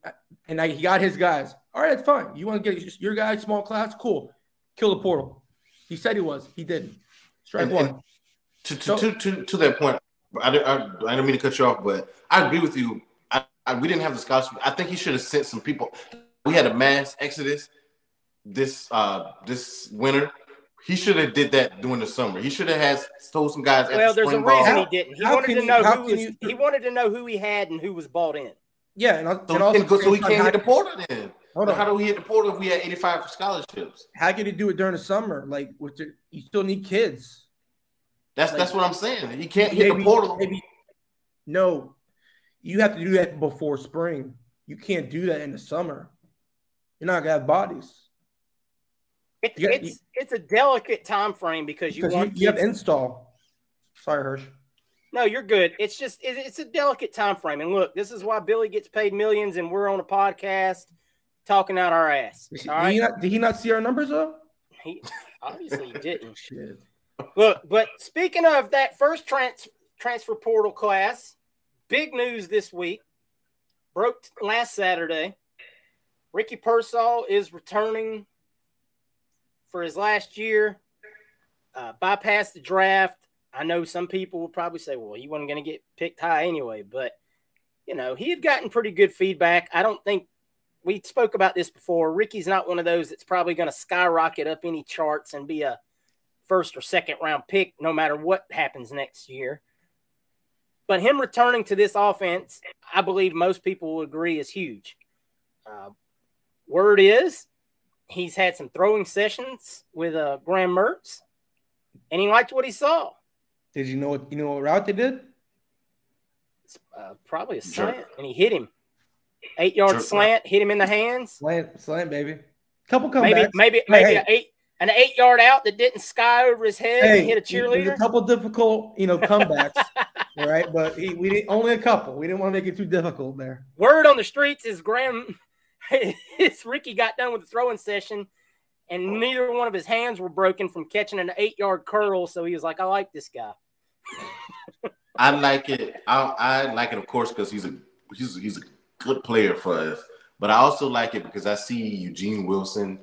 and I, he got his guys. All right, that's fine. You want to get your guys small class? Cool kill the portal. He said he was. He didn't. Strike and, one. And to, to, so, to, to, to that point, I, I, I don't mean to cut you off, but I agree with you. I, I, we didn't have the scholarship. I think he should have sent some people. We had a mass exodus this uh this winter. He should have did that during the summer. He should have had told some guys. Well, there's a reason he didn't. He wanted to know who was, you, he wanted to know who he had and who was bought in. Yeah, and, so, and also, so he can't hit the portal then. Hold on. How do we hit the portal if we had 85 scholarships? How can you do it during the summer? Like, with the, you still need kids. That's like, that's what I'm saying. You can't maybe, hit the portal. Maybe, no, you have to do that before spring. You can't do that in the summer. You're not gonna have bodies. It's got, it's, you, it's a delicate time frame because you want you, you have install. Sorry, Hirsch. No, you're good. It's just it's a delicate time frame. And look, this is why Billy gets paid millions, and we're on a podcast talking out our ass. All right? did, he not, did he not see our numbers though? He obviously didn't. Shit. Look, but speaking of that first trans, transfer portal class, big news this week. Broke last Saturday. Ricky Pearsall is returning for his last year. Uh, bypassed the draft. I know some people will probably say, well, he wasn't going to get picked high anyway, but you know, he had gotten pretty good feedback. I don't think we spoke about this before. Ricky's not one of those that's probably going to skyrocket up any charts and be a first or second round pick no matter what happens next year. But him returning to this offense, I believe most people will agree is huge. Uh, word is he's had some throwing sessions with uh, Graham Mertz, and he liked what he saw. Did you know what you know what route they did? Uh, probably a slant, and he hit him. Eight yard slant, hit him in the hands. Slant, slant, baby. Couple comebacks. Maybe, maybe, maybe hey, eight an eight yard out that didn't sky over his head hey, and hit a cheerleader. A couple difficult, you know, comebacks. all right, but he, we didn't only a couple. We didn't want to make it too difficult there. Word on the streets is Graham. His Ricky got done with the throwing session, and neither one of his hands were broken from catching an eight yard curl. So he was like, "I like this guy." I like it. I, I like it, of course, because he's a he's he's a good player for us. But I also like it because I see Eugene Wilson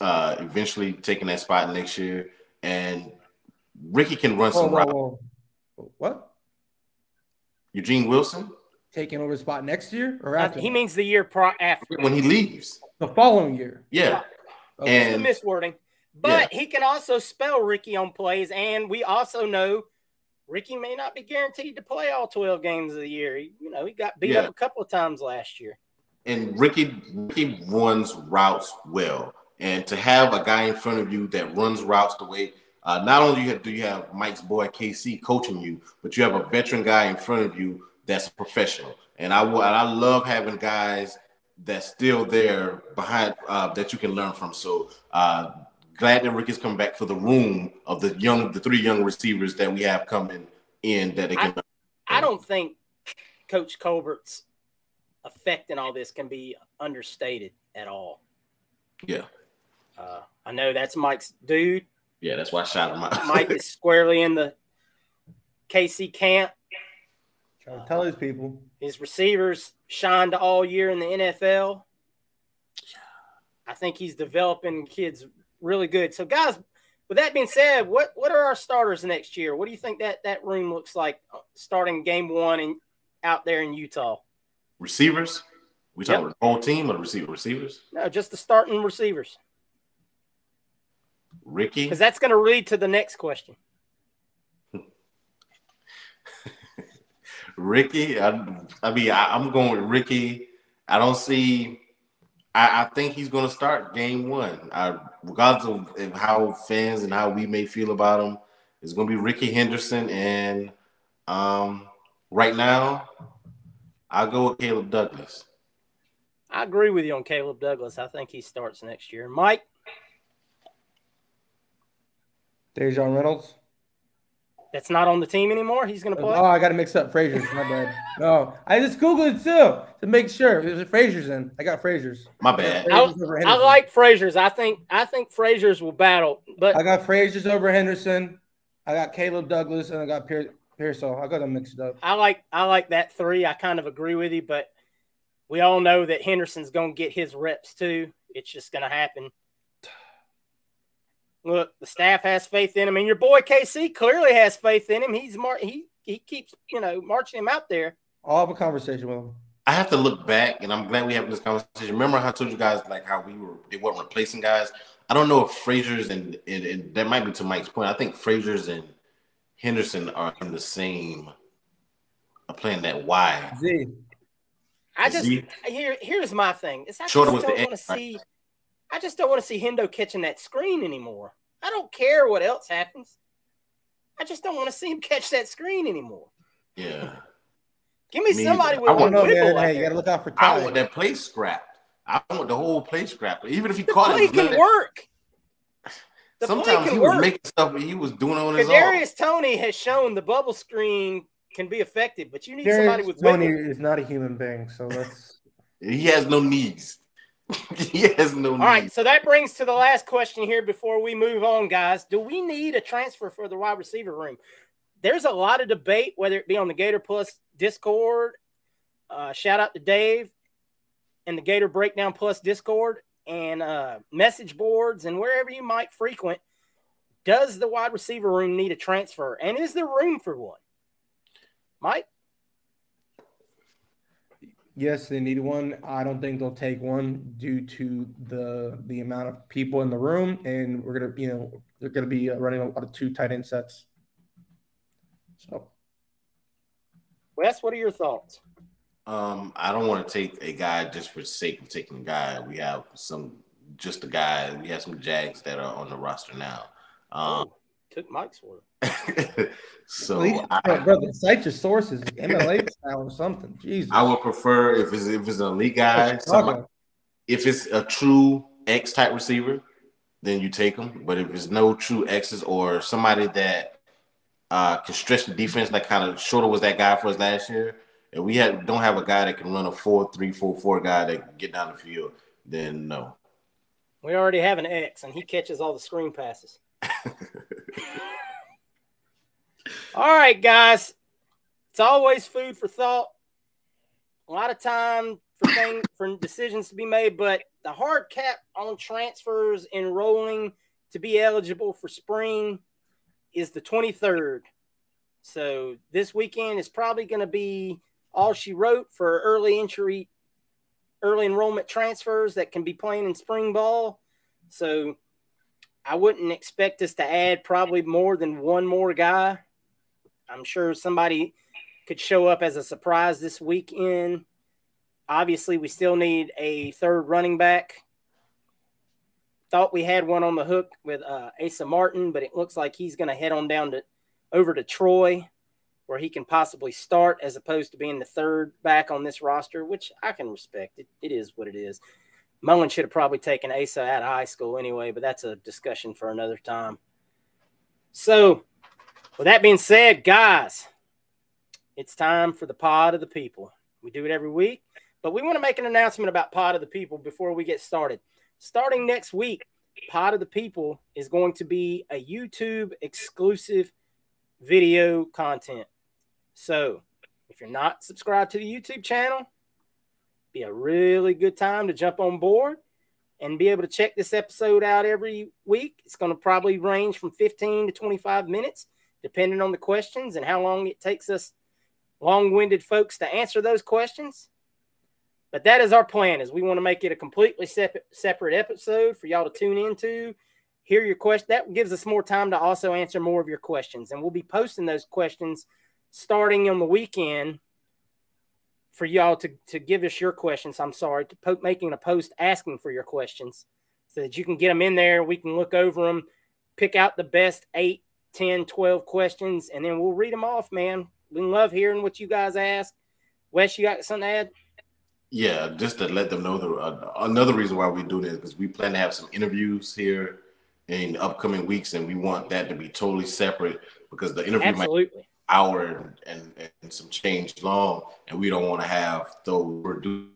uh, eventually taking that spot next year, and Ricky can run some routes. What? Eugene Wilson taking over the spot next year or after? he means the year pro after when he leaves. The following year. Yeah. yeah. Okay. And the miswording. But yeah. he can also spell Ricky on plays, and we also know Ricky may not be guaranteed to play all 12 games of the year. He, you know, he got beat yeah. up a couple of times last year. And Ricky Ricky runs routes well. And to have a guy in front of you that runs routes the way, uh, not only do you have Mike's boy KC coaching you, but you have a veteran guy in front of you that's professional. And I will, I love having guys that's still there behind uh, that you can learn from. So uh, glad that Ricky's coming back for the room of the young, the three young receivers that we have coming in that they can. I, I don't think Coach Colbert's effect in all this can be understated at all. Yeah. Uh, I know that's Mike's dude. Yeah, that's why I shot him out. Mike is squarely in the KC camp. Trying to tell his people. His receivers shined all year in the NFL. I think he's developing kids really good. So, guys, with that being said, what what are our starters next year? What do you think that that room looks like uh, starting game one and out there in Utah? Receivers. We talking yep. the whole team or receiver receivers? No, just the starting receivers. Ricky? Because that's going to lead to the next question. Ricky, I, I mean, I, am going with Ricky. I don't see. I, I think he's going to start game one. I, regardless of, of how fans and how we may feel about him, it's going to be Ricky Henderson. And um, right now, I'll go with Caleb Douglas. I agree with you on Caleb Douglas. I think he starts next year. Mike? Daejon Reynolds. That's not on the team anymore. He's going to play. Oh, I got to mix up Frazier's. My bad. No, I just googled it too to make sure. There's a Frazier's in. I got Frazier's. My bad. I, I, like Frazier's. I think I think Frazier's will battle, but I got Frazier's over Henderson. I got Caleb Douglas and I got Pierce. Pearsall. I got them mixed up. I like I like that three. I kind of agree with you, but we all know that Henderson's going to get his reps too. It's just going to happen. Look, the staff has faith in him, and your boy KC clearly has faith in him. He's mar- he he keeps you know marching him out there. I'll have a conversation with him. I have to look back, and I'm glad we having this conversation. Remember how I told you guys like how we were they weren't replacing guys. I don't know if Frazier's and, and, and that might be to Mike's point. I think Frazier's and Henderson are in the same uh, playing that wide. Z. I just Z. here here's my thing. It's I just don't want to see I just don't want to see Hendo catching that screen anymore. I don't care what else happens. I just don't want to see him catch that screen anymore. Yeah. Give me, me somebody with I want, no, man, Hey, you gotta look out for time. I want that play scrapped. I want the whole play scrapped. Even if he the caught play it, can work. The Sometimes he work. was making stuff he was doing on his Kadarius own. Toney has shown the bubble screen can be effective, but you need Kadarius somebody with Toney is not a human being, so let's. he has no needs. has no. All need. right, so that brings to the last question here before we move on, guys. Do we need a transfer for the wide receiver room? There's a lot of debate, whether it be on the Gator Plus Discord. Uh, shout out to Dave and the Gator Breakdown Plus Discord and uh, message boards and wherever you might frequent. Does the wide receiver room need a transfer? And is there room for one? Mike? Yes, they need one. I don't think they'll take one due to the the amount of people in the room, and we're gonna, you know, they're gonna be uh, running a lot of two tight end sets. So, Wes, what are your thoughts? Um, I don't want to take a guy just for the sake of taking a guy. We have some just a guy. We have some Jags that are on the roster now. Um, oh, took Mike's word. so, Please, I, brother, cite your sources, MLA style or something. Jesus, I would prefer if it's if it's an elite guy. Somebody, if it's a true X type receiver, then you take them. But if it's no true X's or somebody that uh, can stretch the defense, like kind of Shorter was that guy for us last year. and we have don't have a guy that can run a four three four four guy that can get down the field, then no. We already have an X, and he catches all the screen passes. all right, guys. It's always food for thought. A lot of time for things for decisions to be made, but the hard cap on transfers enrolling to be eligible for spring is the 23rd. So this weekend is probably going to be all she wrote for early entry, early enrollment transfers that can be playing in spring ball. So I wouldn't expect us to add probably more than one more guy. I'm sure somebody could show up as a surprise this weekend. Obviously, we still need a third running back. Thought we had one on the hook with uh, Asa Martin, but it looks like he's going to head on down to over to Troy, where he can possibly start as opposed to being the third back on this roster, which I can respect. It, it is what it is. Mullen should have probably taken Asa out of high school anyway, but that's a discussion for another time. So, with that being said, guys, it's time for the pod of the people. We do it every week, but we want to make an announcement about pod of the people before we get started. Starting next week, pod of the people is going to be a YouTube exclusive video content. So, if you're not subscribed to the YouTube channel, be a really good time to jump on board and be able to check this episode out every week. It's going to probably range from 15 to 25 minutes, depending on the questions and how long it takes us long-winded folks to answer those questions. But that is our plan is we want to make it a completely separate separate episode for y'all to tune into, hear your question. That gives us more time to also answer more of your questions. And we'll be posting those questions starting on the weekend for y'all to, to give us your questions. I'm sorry, to po- making a post asking for your questions so that you can get them in there. We can look over them, pick out the best 8, 10, 12 questions, and then we'll read them off, man. We love hearing what you guys ask. Wes, you got something to add? Yeah, just to let them know the uh, another reason why we do this because we plan to have some interviews here in upcoming weeks, and we want that to be totally separate because the interview Absolutely. might hour and, and some change long, and we don't want to have those do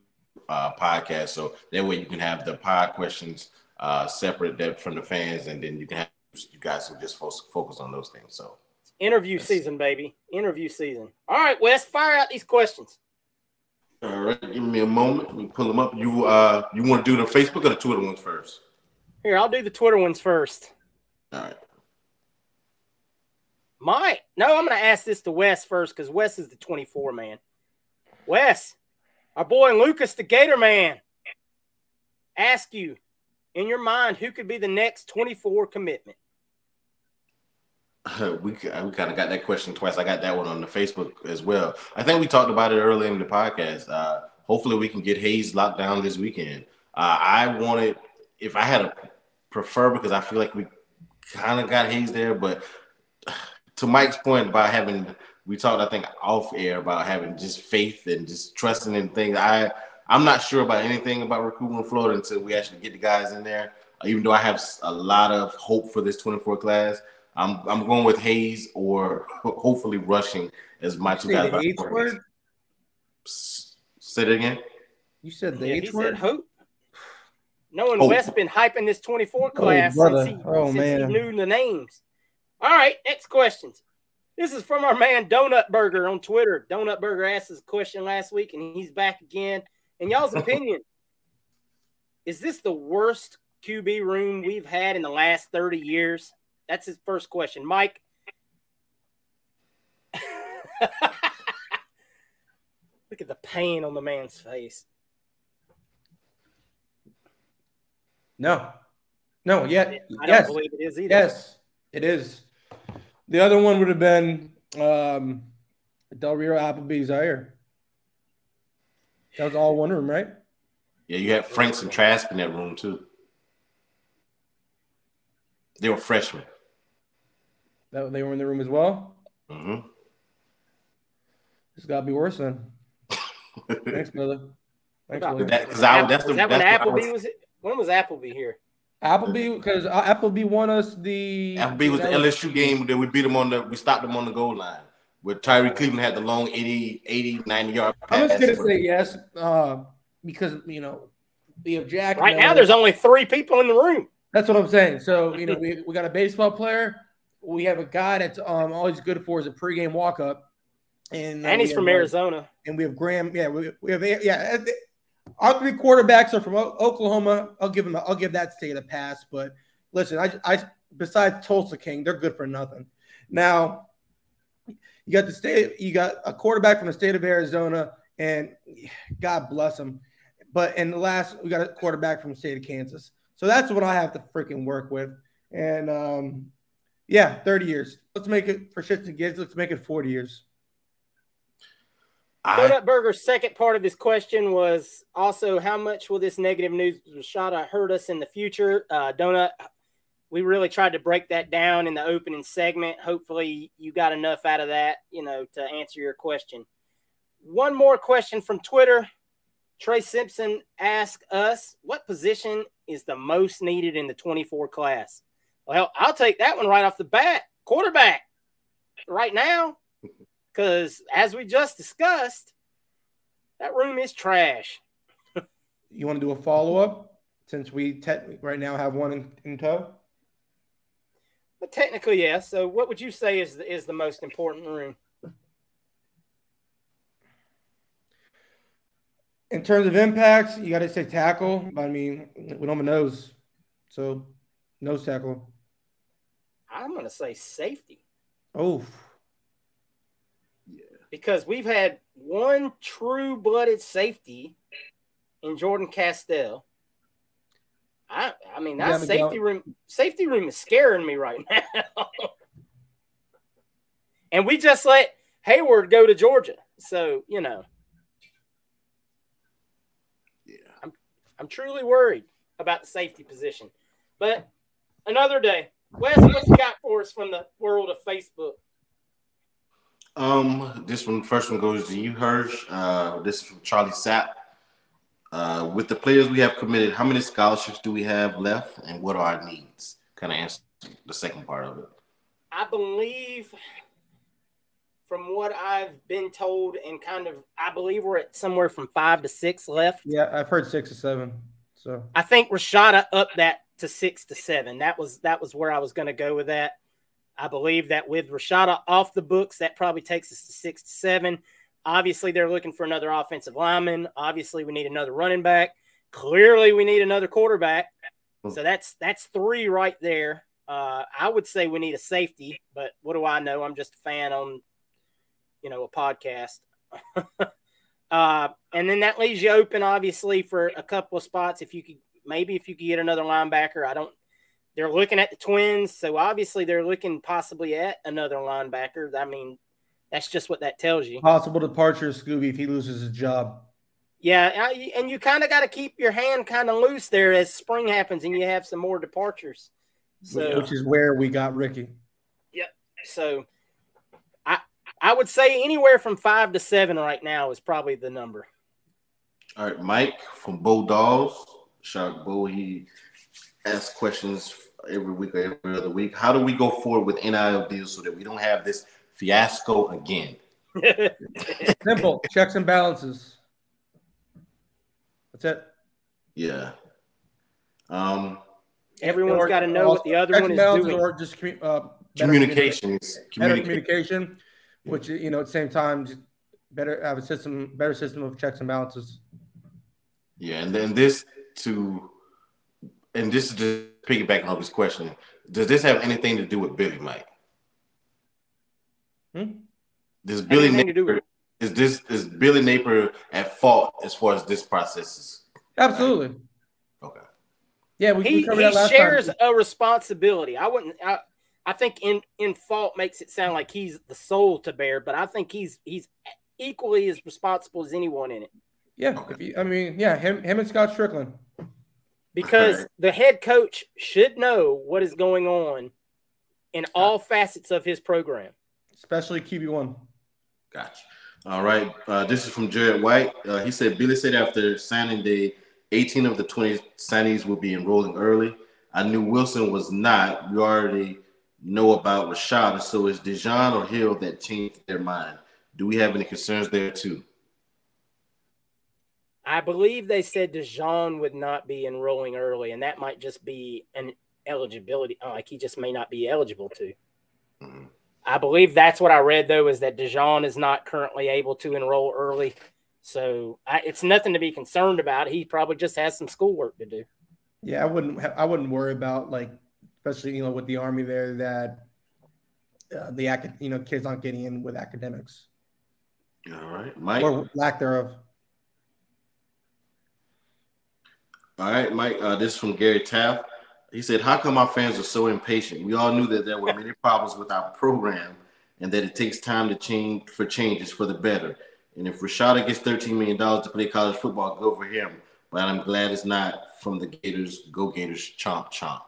uh, podcast. So that way you can have the pod questions uh, separate that from the fans, and then you can have you guys can just focus on those things. So interview season, baby, interview season. All right, Wes, fire out these questions. All right, give me a moment. Let me pull them up. You uh, you want to do the Facebook or the Twitter ones first? Here, I'll do the Twitter ones first. All right. My no, I'm going to ask this to Wes first because Wes is the 24 man. Wes, our boy Lucas, the Gator man, ask you in your mind who could be the next 24 commitment. we we kind of got that question twice. I got that one on the Facebook as well. I think we talked about it earlier in the podcast. Uh, hopefully, we can get Hayes locked down this weekend. Uh, I wanted, if I had a prefer, because I feel like we kind of got Hayes there, but to Mike's point about having we talked I think off air about having just faith and just trusting in things. I I'm not sure about anything about recruiting in Florida until we actually get the guys in there. Uh, even though I have a lot of hope for this 24 class, I'm I'm going with Hayes or hopefully rushing as my two guys. The word? Say it again. You said the yeah, H word. hope. Knowing oh. West been hyping this 24 class oh, since, he, oh, since man. he knew the names. All right, next questions. This is from our man Donut Burger on Twitter. Donut Burger asked us a question last week, and he's back again. In y'all's opinion, is this the worst QB room we've had in the last 30 years? That's his first question. Mike. Look at the pain on the man's face. No. No, yet. I don't yes. believe it is either. Yes, it is. The other one would have been um, Del Rio Appleby's Zaire. That was all one room, right? Yeah, you had Franks and Trask in that room too. They were freshmen. That they were in the room as well. Mm-hmm. It's got to be worse then. Thanks, brother. Thanks, brother. That, I, that's the, that when Appleby was. When was Appleby here? Appleby, because uh, Appleby won us the. Appleby was the LSU game that we beat them on the. We stopped them on the goal line. Where Tyree Cleveland had the long 80, 80 90 yard pass. I'm just gonna say yes, uh, because you know we have Jack. Right now, there's only three people in the room. That's what I'm saying. So you know, we, we got a baseball player. We have a guy that's um, always good for as a pregame walk up, and uh, and he's from Arizona. And we have Graham. Yeah, we, we have yeah. Our three quarterbacks are from Oklahoma. I'll give them. I'll give that state a pass. But listen, I, I besides Tulsa King, they're good for nothing. Now you got the state, you got a quarterback from the state of Arizona, and God bless him. But in the last, we got a quarterback from the state of Kansas. So that's what I have to freaking work with. And um, yeah, 30 years. Let's make it for shits and gigs. Let's make it 40 years. Donut Burger's second part of his question was also how much will this negative news Rashada hurt us in the future? Uh, Donut, we really tried to break that down in the opening segment. Hopefully, you got enough out of that, you know, to answer your question. One more question from Twitter. Trey Simpson asked us, "What position is the most needed in the 24 class?" Well, I'll take that one right off the bat. Quarterback, right now, because as we just discussed, that room is trash. you want to do a follow up since we te- right now have one in, in tow? But technically, yes. So, what would you say is the, is the most important room? In terms of impacts, you got to say tackle. I mean, we don't have a nose, so nose tackle. I'm going to say safety. Oh, yeah. Because we've had one true-blooded safety in Jordan Castell. I I mean that safety room safety room is scaring me right now. and we just let Hayward go to Georgia. So, you know. Yeah. I'm I'm truly worried about the safety position. But another day. Wes, what you got for us from the world of Facebook? Um, this one first one goes to you, Hirsch. Uh, this is from Charlie Sapp. Uh, with the players we have committed, how many scholarships do we have left, and what are our needs? Kind of answer the second part of it. I believe, from what I've been told, and kind of, I believe we're at somewhere from five to six left. Yeah, I've heard six or seven. So I think Rashada up that to six to seven. That was that was where I was going to go with that. I believe that with Rashada off the books, that probably takes us to six to seven. Obviously, they're looking for another offensive lineman. Obviously, we need another running back. Clearly, we need another quarterback. So that's that's three right there. Uh, I would say we need a safety, but what do I know? I'm just a fan on, you know, a podcast. uh, and then that leaves you open, obviously, for a couple of spots. If you could, maybe if you could get another linebacker, I don't. They're looking at the Twins, so obviously they're looking possibly at another linebacker. I mean, that's just what that tells you. Possible departure of Scooby if he loses his job. Yeah, and you kind of got to keep your hand kind of loose there as spring happens and you have some more departures. So, which is where we got Ricky. Yep. So, I I would say anywhere from five to seven right now is probably the number. All right, Mike from Bo Dolls, Shark Bo. He asks questions every week or every other week. How do we go forward with NIL deals so that we don't have this fiasco again. Simple checks and balances. That's it. Yeah. Um, Everyone's got to know what the other one is doing. Or just uh, communications, better communication, which you know at the same time just better have a system, better system of checks and balances. Yeah, and then this to, and this is just piggybacking on this question. Does this have anything to do with Billy Mike? Hmm? Does Billy Napier, is this is Billy Napier at fault as far as this process is? Absolutely. Okay. Yeah, we, he, we he shares time. a responsibility. I wouldn't. I, I think in in fault makes it sound like he's the soul to bear, but I think he's he's equally as responsible as anyone in it. Yeah, okay. you, I mean, yeah, him him and Scott Stricklin. Because right. the head coach should know what is going on in all facets of his program, especially QB one. Gotcha. All right. Uh, this is from Jared White. Uh, he said Billy said after signing day, 18 of the 20 signees will be enrolling early. I knew Wilson was not. We already know about Rashad. So is Dejon or Hill that changed their mind? Do we have any concerns there too? I believe they said Dejon would not be enrolling early, and that might just be an eligibility. Uh, like he just may not be eligible to. Mm-hmm. I believe that's what I read though is that Dejon is not currently able to enroll early, so I, it's nothing to be concerned about. He probably just has some schoolwork to do. Yeah, I wouldn't. I wouldn't worry about like, especially you know with the army there that uh, the you know kids aren't getting in with academics. All right, Mike, or lack thereof. All right, Mike. Uh, this is from Gary Taft. He said, How come our fans are so impatient? We all knew that there were many problems with our program and that it takes time to change for changes for the better. And if Rashada gets $13 million to play college football, go for him. But I'm glad it's not from the Gators. Go Gators, chomp, chomp.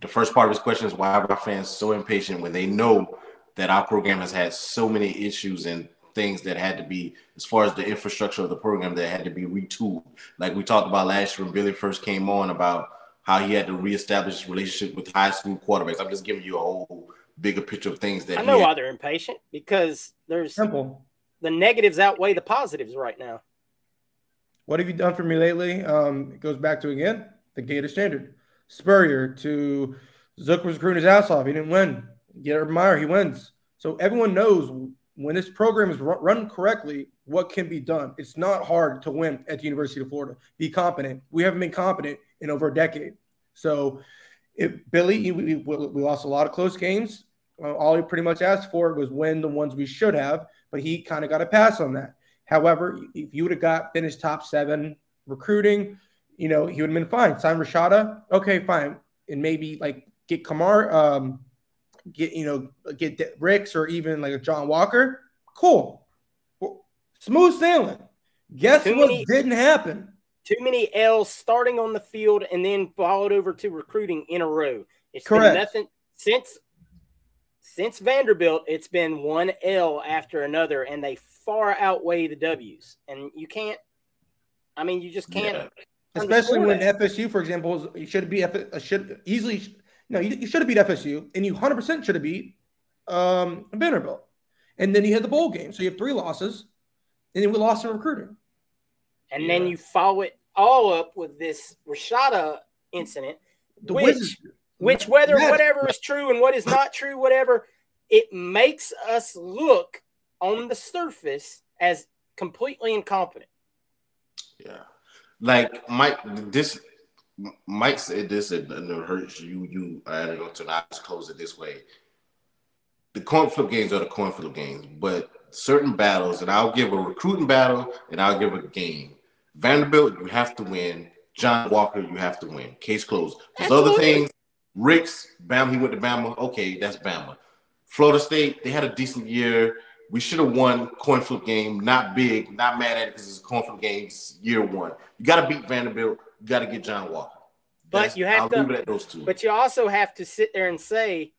The first part of his question is why are our fans so impatient when they know that our program has had so many issues and things that had to be, as far as the infrastructure of the program, that had to be retooled. Like we talked about last year when Billy first came on about how he had to reestablish his relationship with high school quarterbacks. I'm just giving you a whole bigger picture of things that I know why they're impatient because there's simple. The negatives outweigh the positives right now. What have you done for me lately? Um, it goes back to again the gate Gator standard. Spurrier to Zook was recruiting his ass off. He didn't win. Get Urban Meyer, he wins. So everyone knows when this program is run correctly, what can be done. It's not hard to win at the University of Florida. Be competent. We haven't been competent in over a decade. So, if Billy, we, we lost a lot of close games. all he pretty much asked for was win the ones we should have, but he kind of got a pass on that. However, if you would have got finished top seven recruiting, you know, he would have been fine. Sign Rashada, okay, fine, and maybe like get Kamar, um, get you know, get Ricks or even like a John Walker. Cool, smooth sailing. Guess Too what many, didn't happen? Too many L's starting on the field and then followed over to recruiting in a row. It's Correct. been nothing since since Vanderbilt. It's been one L after another, and they far outweigh the W's. And you can't. I mean, you just can't. Yeah. Especially when that. FSU, for example, should be should easily. No, you, you should have beat FSU, and you 100% should have beat um, Vanderbilt. And then you had the bowl game, so you have three losses, and then we lost in recruiting. And yeah. then you follow it all up with this Rashada incident, the which, Wizards. which whether whatever is true and what is not true, whatever, it makes us look on the surface as completely incompetent. Yeah, like Mike, this Mike said this, and it hurts you. You I added on to not close it this way. The coin flip games are the coin flip games, but certain battles, and I'll give a recruiting battle, and I'll give a game Vanderbilt, you have to win. John Walker, you have to win. Case closed. There's other things. Ricks, Bama, he went to Bama. Okay, that's Bama. Florida State, they had a decent year. We should have won coin flip game. Not big, not mad at it because it's a coin flip game. It's year one. You got to beat Vanderbilt. You got to get John Walker. But that's, you have I'll to. Leave it at those two. But you also have to sit there and say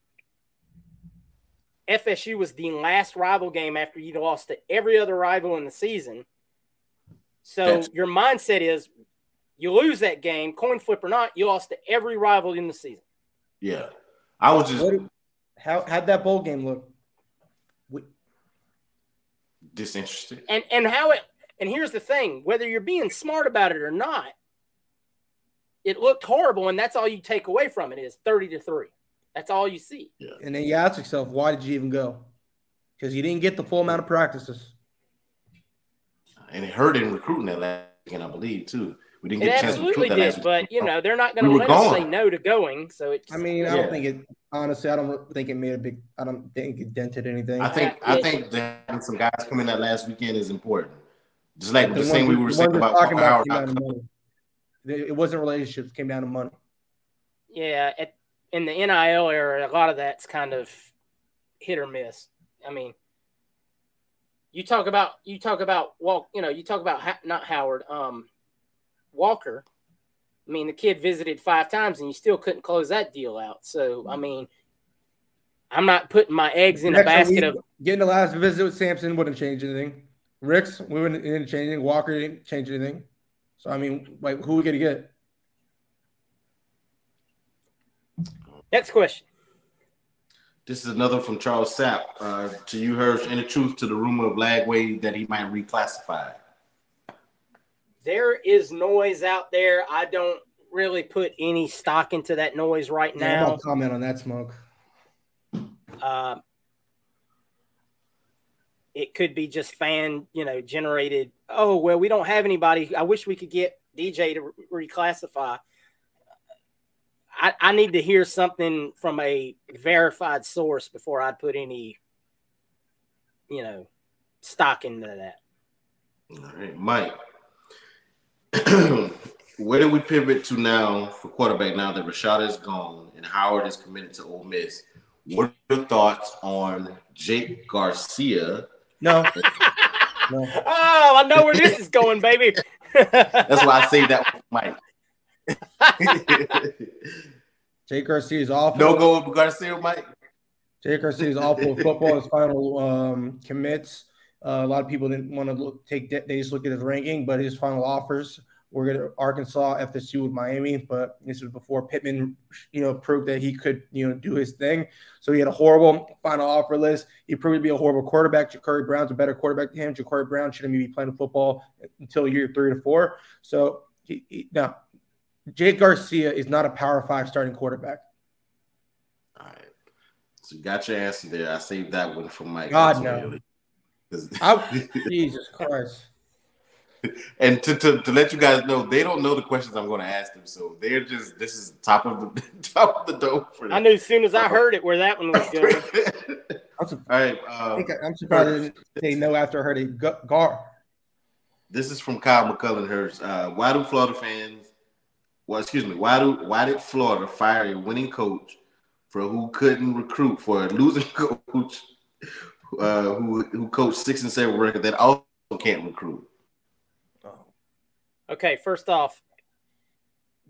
FSU was the last rival game after you lost to every other rival in the season so That's- your mindset is you lose that game, coin flip or not, you lost to every rival in the season. Yeah. I was just what, how how'd that bowl game look? We, disinterested. And and how it and here's the thing, whether you're being smart about it or not, it looked horrible, and that's all you take away from it is 30 to 3. That's all you see. Yeah. And then you ask yourself, why did you even go? Because you didn't get the full amount of practices and it hurt in recruiting that last weekend, I believe, too. We didn't get it a chance absolutely to recruit that did, but you know they're not going to we let us say no to going. So it's. I mean, I don't think it. Honestly, I don't think it made a big. I don't think it dented anything. I think. I, I think having some guys come in that last weekend is important. Just like the, the same we were saying about, talking about It wasn't relationships; came down to money. Yeah, at, in the NIL era, a lot of that's kind of hit or miss. I mean, you talk about you talk about Walk, you know, you talk about ha- not Howard, um, Walker. I mean, the kid visited five times and you still couldn't close that deal out. So, I mean, I'm not putting my eggs in Next a basket of getting the last visit with Sampson wouldn't change anything. Ricks, we wouldn't didn't change anything. Walker didn't change anything. So I mean, like, who are we gonna get? Next question. This is another from Charles Sapp. Uh, to you, Hirsch, any truth to the rumor of Lagway that he might reclassify? There is noise out there. I don't really put any stock into that noise right yeah, now. Don't comment on that smoke. Uh, it could be just fan, you know, generated. Oh well, we don't have anybody. I wish we could get DJ to re- reclassify. I, I need to hear something from a verified source before I put any, you know, stock into that. All right, Mike. Where do we pivot to now for quarterback now that Rashad is gone and Howard is committed to Ole Miss? What are your thoughts on Jake Garcia? No. no. Oh, I know where this is going, baby. That's why I say that Mike. Jake Garcia is awful. No go with Garcia, Mike. Jake Garcia is awful with football. His final um, commits. Uh, a lot of people didn't want to look, take. They just look at his ranking, but his final offers we're going to Arkansas, FSU with Miami, but this was before Pittman, you know, proved that he could, you know, do his thing. So he had a horrible final offer list. He proved to be a horrible quarterback. Jacurri Brown's a better quarterback than him. Jacurri Brown shouldn't be playing football until year three to four. So he, he, now, Jake Garcia is not a Power Five starting quarterback. All right. So you got your answer there. I saved that one for Mike. God no. I, Jesus Christ and to, to, to let you guys know, they don't know the questions I'm going to ask them, so they're just this is top of the top of the dome for them. I knew as soon as I heard it where that one was going. I'm surprised, All right, um, I am surprised they know after I heard it. Gar. This is from Kyle McCullen. Hurst. Uh, why do Florida fans? Well, excuse me. Why do why did Florida fire a winning coach for who couldn't recruit for a losing coach uh, who who coached six and seven record that also can't recruit? Okay, first off,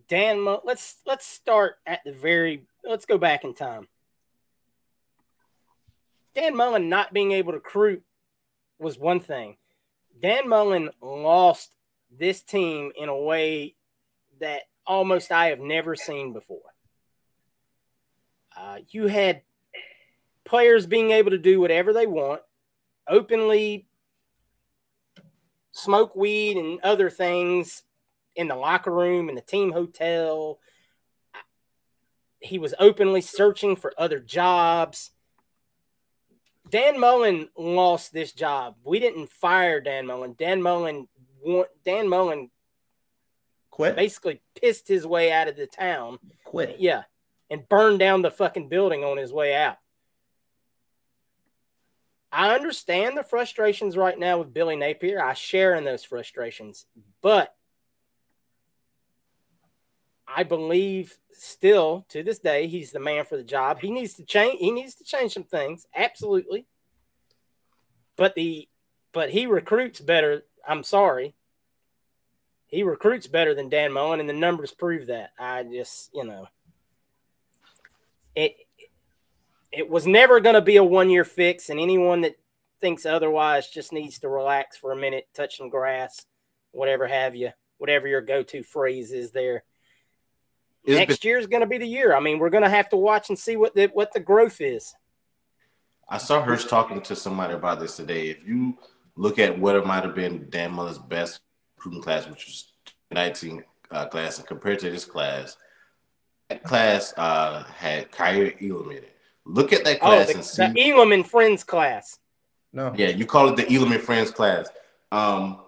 Dan, let's let's start at the very. Let's go back in time. Dan Mullen not being able to recruit was one thing. Dan Mullen lost this team in a way that almost I have never seen before. Uh, you had players being able to do whatever they want, openly smoke weed and other things in the locker room in the team hotel. He was openly searching for other jobs. Dan Mullen lost this job. We didn't fire Dan Mullen. Dan Mullen Dan Mullen quit. Basically pissed his way out of the town. Quit. Yeah. And burned down the fucking building on his way out. I understand the frustrations right now with Billy Napier. I share in those frustrations, but I believe still to this day he's the man for the job. He needs to change. He needs to change some things, absolutely. But the but he recruits better. I'm sorry. He recruits better than Dan Mullen, and the numbers prove that. I just, you know, it it was never going to be a one year fix, and anyone that thinks otherwise just needs to relax for a minute, touch some grass, whatever have you, whatever your go to phrase is there. It's Next been, year is going to be the year. I mean, we're going to have to watch and see what the what the growth is. I saw her talking to somebody about this today. If you look at what it might have been Dan Mullen's best recruiting class, which was 19 uh, class, and compared to this class, that class uh, had Kaiir Elam in it. Look at that oh, class oh, the, and see the Elam and Friends class. No. Yeah, you call it the Elam and Friends class. Um,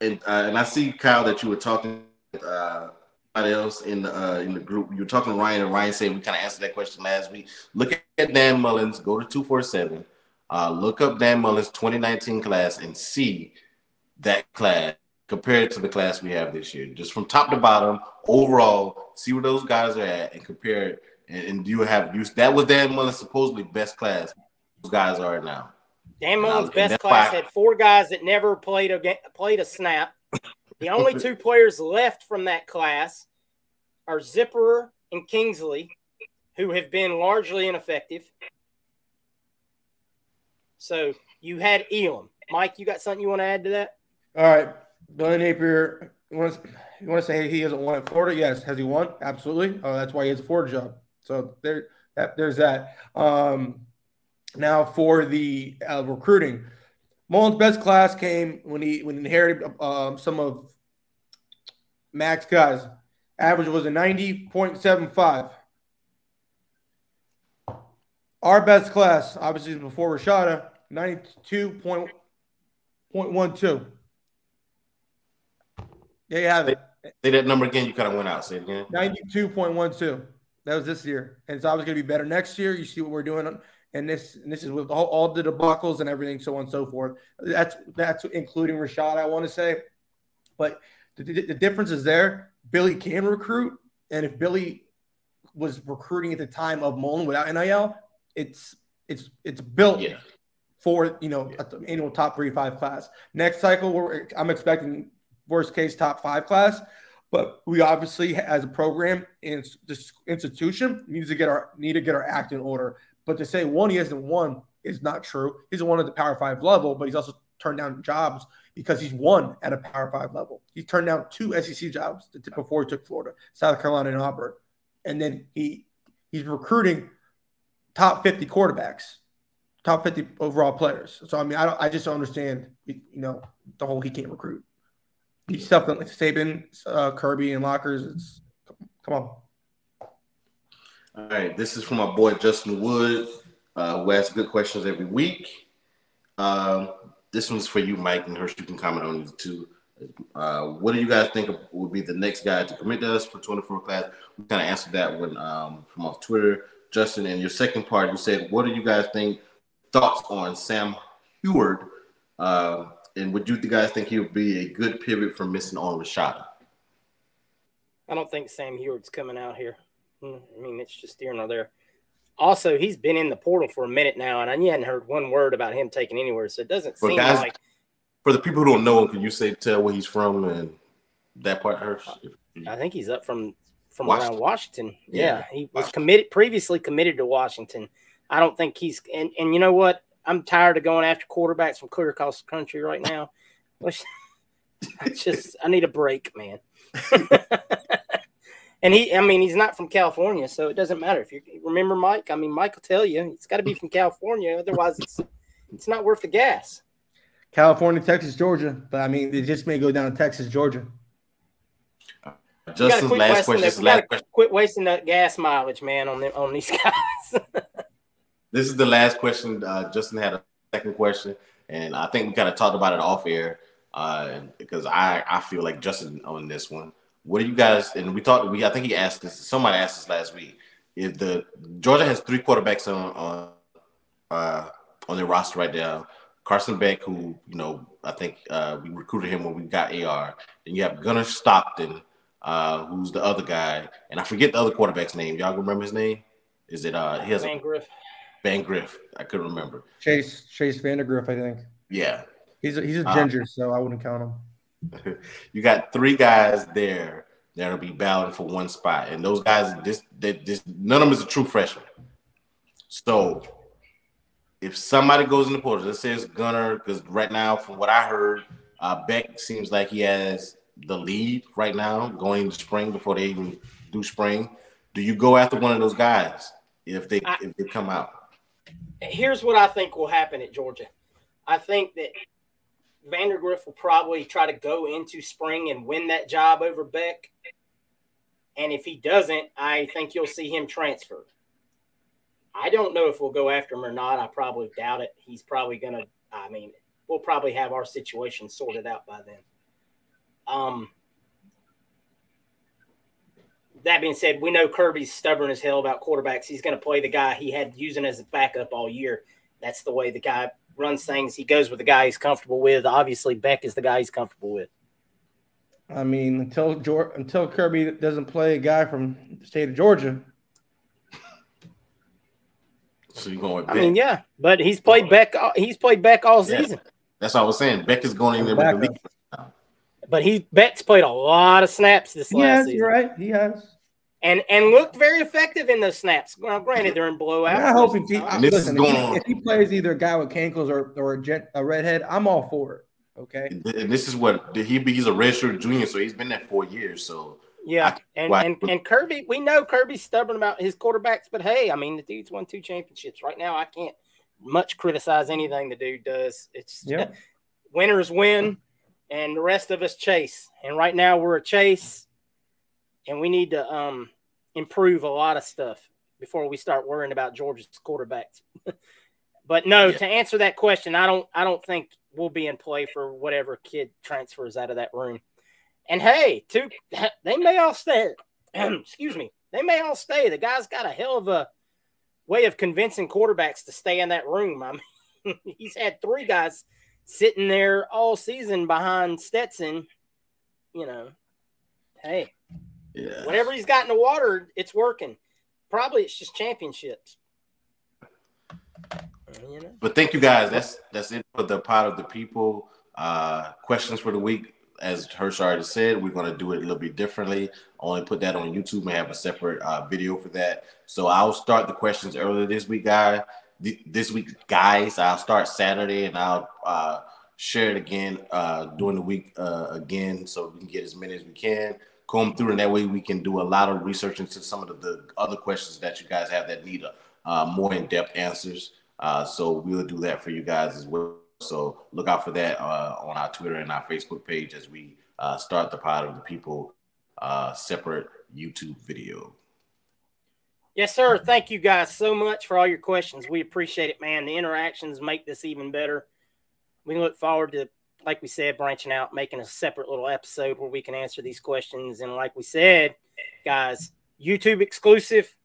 and uh, and I see Kyle that you were talking uh, else in the uh, in the group. You were talking to Ryan, and Ryan said we kind of answered that question last week. Look at Dan Mullen's. Go to two four seven. Uh, look up Dan Mullen's 2019 class and see that class compared to the class we have this year. Just from top to bottom, overall, see where those guys are at and compare it. And, and you have you that was Dan Mullen's supposedly best class. Those guys are now. Dan Mullen's best class why, had four guys that never played a played a snap. The only two players left from that class are Zipperer and Kingsley, who have been largely ineffective. So you had Elam. Mike, you got something you want to add to that? All right. Billy Napier, you want to, you want to say he hasn't won at Florida? Yes. Has he won? Absolutely. Oh, that's why he has a Florida job. So there, that, there's that. Um, now for the uh, recruiting, Mullen's best class came when he when he inherited um, some of Mac's guys. Average was a 90.75. Our best class, obviously before Rashada, 92.12. There you have it. Say that number again. You kind of went out. Say it again. 92.12. That was this year. And it's obviously going to be better next year. You see what we're doing. And this and this is with all, all the debacles and everything, so on and so forth. That's that's including Rashad, I want to say. But the, the, the difference is there. Billy can recruit. And if Billy was recruiting at the time of Mullen without NIL, it's it's it's built yeah. for you know annual top three five class. Next cycle, I'm expecting worst case top five class, but we obviously as a program and this institution needs to get our need to get our act in order. But to say one he hasn't won is not true. He's won at the Power Five level, but he's also turned down jobs because he's won at a Power Five level. He turned down two SEC jobs before he took Florida, South Carolina, and Auburn, and then he he's recruiting top 50 quarterbacks, top 50 overall players. So I mean, I don't, I just don't understand, you know, the whole he can't recruit. Stuff like Saban, uh, Kirby, and Lockers. It's come on. All right, this is from my boy Justin Wood, uh, who asks good questions every week. Um, this one's for you, Mike, and Hirsch. You can comment on it too. Uh, what do you guys think would be the next guy to commit to us for 24 class? We kind of answered that one um, from off Twitter. Justin, in your second part, you said, "What do you guys think? Thoughts on Sam Huard? Uh, and would you guys think he would be a good pivot for missing on Rashada?" I don't think Sam Huard's coming out here. Hmm, I mean, it's just here nor there. Also, he's been in the portal for a minute now, and I hadn't heard one word about him taking anywhere. So it doesn't for seem guys, like. For the people who don't know him, can you say tell where he's from and that part hurts? I think he's up from from Washington. around Washington. Yeah, yeah he was Washington. committed previously committed to Washington. I don't think he's and, and you know what? I'm tired of going after quarterbacks from clear across the country right now. I just I need a break, man. and he, I mean, he's not from California, so it doesn't matter if you remember Mike. I mean, Mike will tell you it's got to be from California, otherwise it's it's not worth the gas. California, Texas, Georgia, but I mean, it just may go down to Texas, Georgia. Just last question. last question. Quit wasting that gas mileage, man, on them on these guys. This is the last question. Uh, Justin had a second question, and I think we kind of talked about it off air uh, because I I feel like Justin on this one. What do you guys? And we talked. We I think he asked this. Somebody asked this last week. If the Georgia has three quarterbacks on on uh, on their roster right now, Carson Beck, who you know I think uh, we recruited him when we got AR. and you have Gunnar Stockton uh, who's the other guy, and I forget the other quarterback's name. Y'all remember his name? Is it uh he has Griff? Van Griff. I couldn't remember. Chase Chase Vandergriff, I think. Yeah. He's a, he's a uh, ginger, so I wouldn't count him. you got three guys there that'll be battling for one spot, and those guys, this, this, none of them is a true freshman. So, if somebody goes in the portal, let's say it's Gunnar, because right now, from what I heard, uh, Beck seems like he has the lead right now going into spring before they even do spring? Do you go after one of those guys if they I, if they come out? Here's what I think will happen at Georgia. I think that Vandergriff will probably try to go into spring and win that job over Beck. And if he doesn't, I think you'll see him transfer. I don't know if we'll go after him or not. I probably doubt it. He's probably going to, I mean, we'll probably have our situation sorted out by then. Um, that being said, we know Kirby's stubborn as hell about quarterbacks. He's going to play the guy he had using as a backup all year. That's the way the guy runs things. He goes with the guy he's comfortable with. Obviously, Beck is the guy he's comfortable with. I mean, until George, until Kirby doesn't play a guy from the state of Georgia. So you're going? I mean, yeah, but he's played Beck. He's played Beck all yeah. season. That's what I was saying. Beck is going in there with the league but he Beck's played a lot of snaps this last yes, season. You're right. He has. And and looked very effective in those snaps. Well, granted, they're in blowouts. I hope if he, listen, if he, if he, plays either a guy with cankles or or a, jet, a redhead, I'm all for it. Okay. And this is what he he's a redshirt junior, so he's been there four years. So yeah, and, and and Kirby, we know Kirby's stubborn about his quarterbacks, but hey, I mean the dude's won two championships. Right now, I can't much criticize anything the dude does. It's yeah. winners win, and the rest of us chase. And right now we're a chase, and we need to um improve a lot of stuff before we start worrying about Georgia's quarterbacks. but no, yeah. to answer that question, I don't I don't think we'll be in play for whatever kid transfers out of that room. And hey, two they may all stay. excuse me, they may all stay. The guy's got a hell of a way of convincing quarterbacks to stay in that room. I mean, he's had three guys sitting there all season behind Stetson. You know, hey, yeah. whatever he's got in the water, it's working. Probably it's just championships. But thank you guys. That's that's it for the pod of the people. Uh, questions for the week. As Hirsch already said, we're going to do it a little bit differently. Only put that on YouTube and have a separate uh, video for that. So I'll start the questions earlier this week, guy. This week, guys. I'll start Saturday and I'll uh, share it again uh, during the week uh, again, so we can get as many as we can comb through, and that way we can do a lot of research into some of the, the other questions that you guys have that need a, uh, more in-depth answers. Uh, so we'll do that for you guys as well. So look out for that uh, on our Twitter and our Facebook page as we uh, start the pod of the people uh, separate YouTube video. Yes, sir. Thank you guys so much for all your questions. We appreciate it, man. The interactions make this even better. We look forward to, like we said, branching out, making a separate little episode where we can answer these questions. And like we said, guys, YouTube exclusive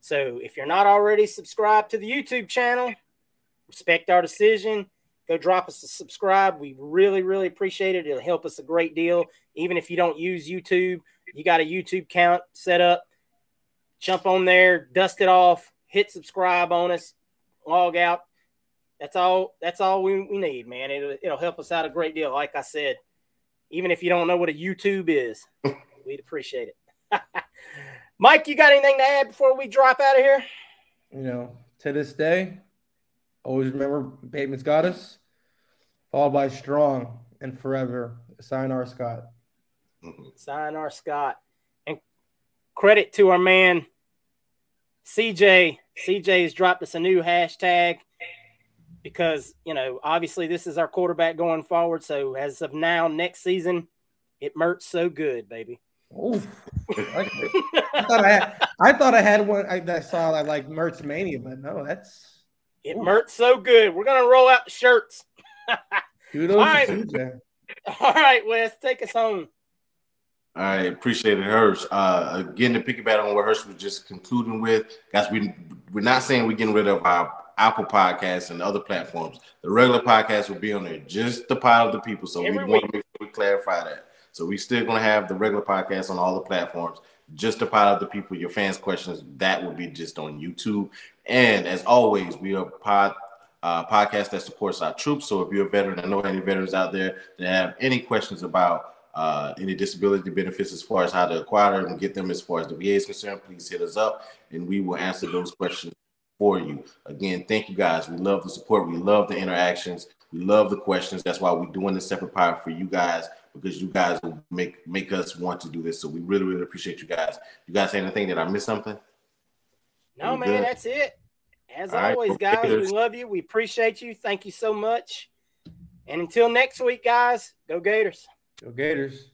so if you're not already subscribed to the YouTube channel, respect our decision. Go drop us a subscribe. We really, really appreciate it. It'll help us a great deal. Even if you don't use YouTube, you got a YouTube count set up. Jump on there, dust it off, hit subscribe on us, log out. That's all. That's all we, we need, man. It'll, it'll help us out a great deal. Like I said, even if you don't know what a YouTube is, we'd appreciate it. Mike, you got anything to add before we drop out of here? You know, to this day, always remember Bateman's got us, followed by strong and forever. Sayonara Scott. Mm-hmm. Sayonara Scott. And credit to our man, CJ. CJ has dropped us a new hashtag because, you know, obviously this is our quarterback going forward. So as of now, next season, it Mertz so good, baby. Oh, I thought I had, I thought I had one. I, I saw I like Mertz Mania, but no, that's it. Ooh. Mertz so good. We're gonna roll out the shirts. Kudos All right. All right, Wes, take us home. All right, appreciate it, Hirsch. Uh, again, to piggyback on what Hirsch was just concluding with, guys, we we're not saying we're getting rid of our Apple Podcasts and other platforms. The regular podcast will be on there, just the pile of the people. So Every we want to make sure we clarify that. So we still gonna have the regular podcast on all the platforms. Just to pile of the people, your fans' questions, that will be just on YouTube. And as always, we are pod uh, podcast that supports our troops. So if you're a veteran, I know any veterans out there that have any questions about uh, any disability benefits as far as how to acquire them and get them as far as the VA is concerned, please hit us up and we will answer those questions for you. Again, thank you guys. We love the support. We love the interactions. We love the questions. That's why we're doing this separate part for you guys because you guys will make make us want to do this. So we really, really appreciate you guys. You guys say anything that I missed something? No, man, good? that's it. As All always, right. guys, we love you. We appreciate you. Thank you so much. And until next week, guys, go Gators. Go Gators.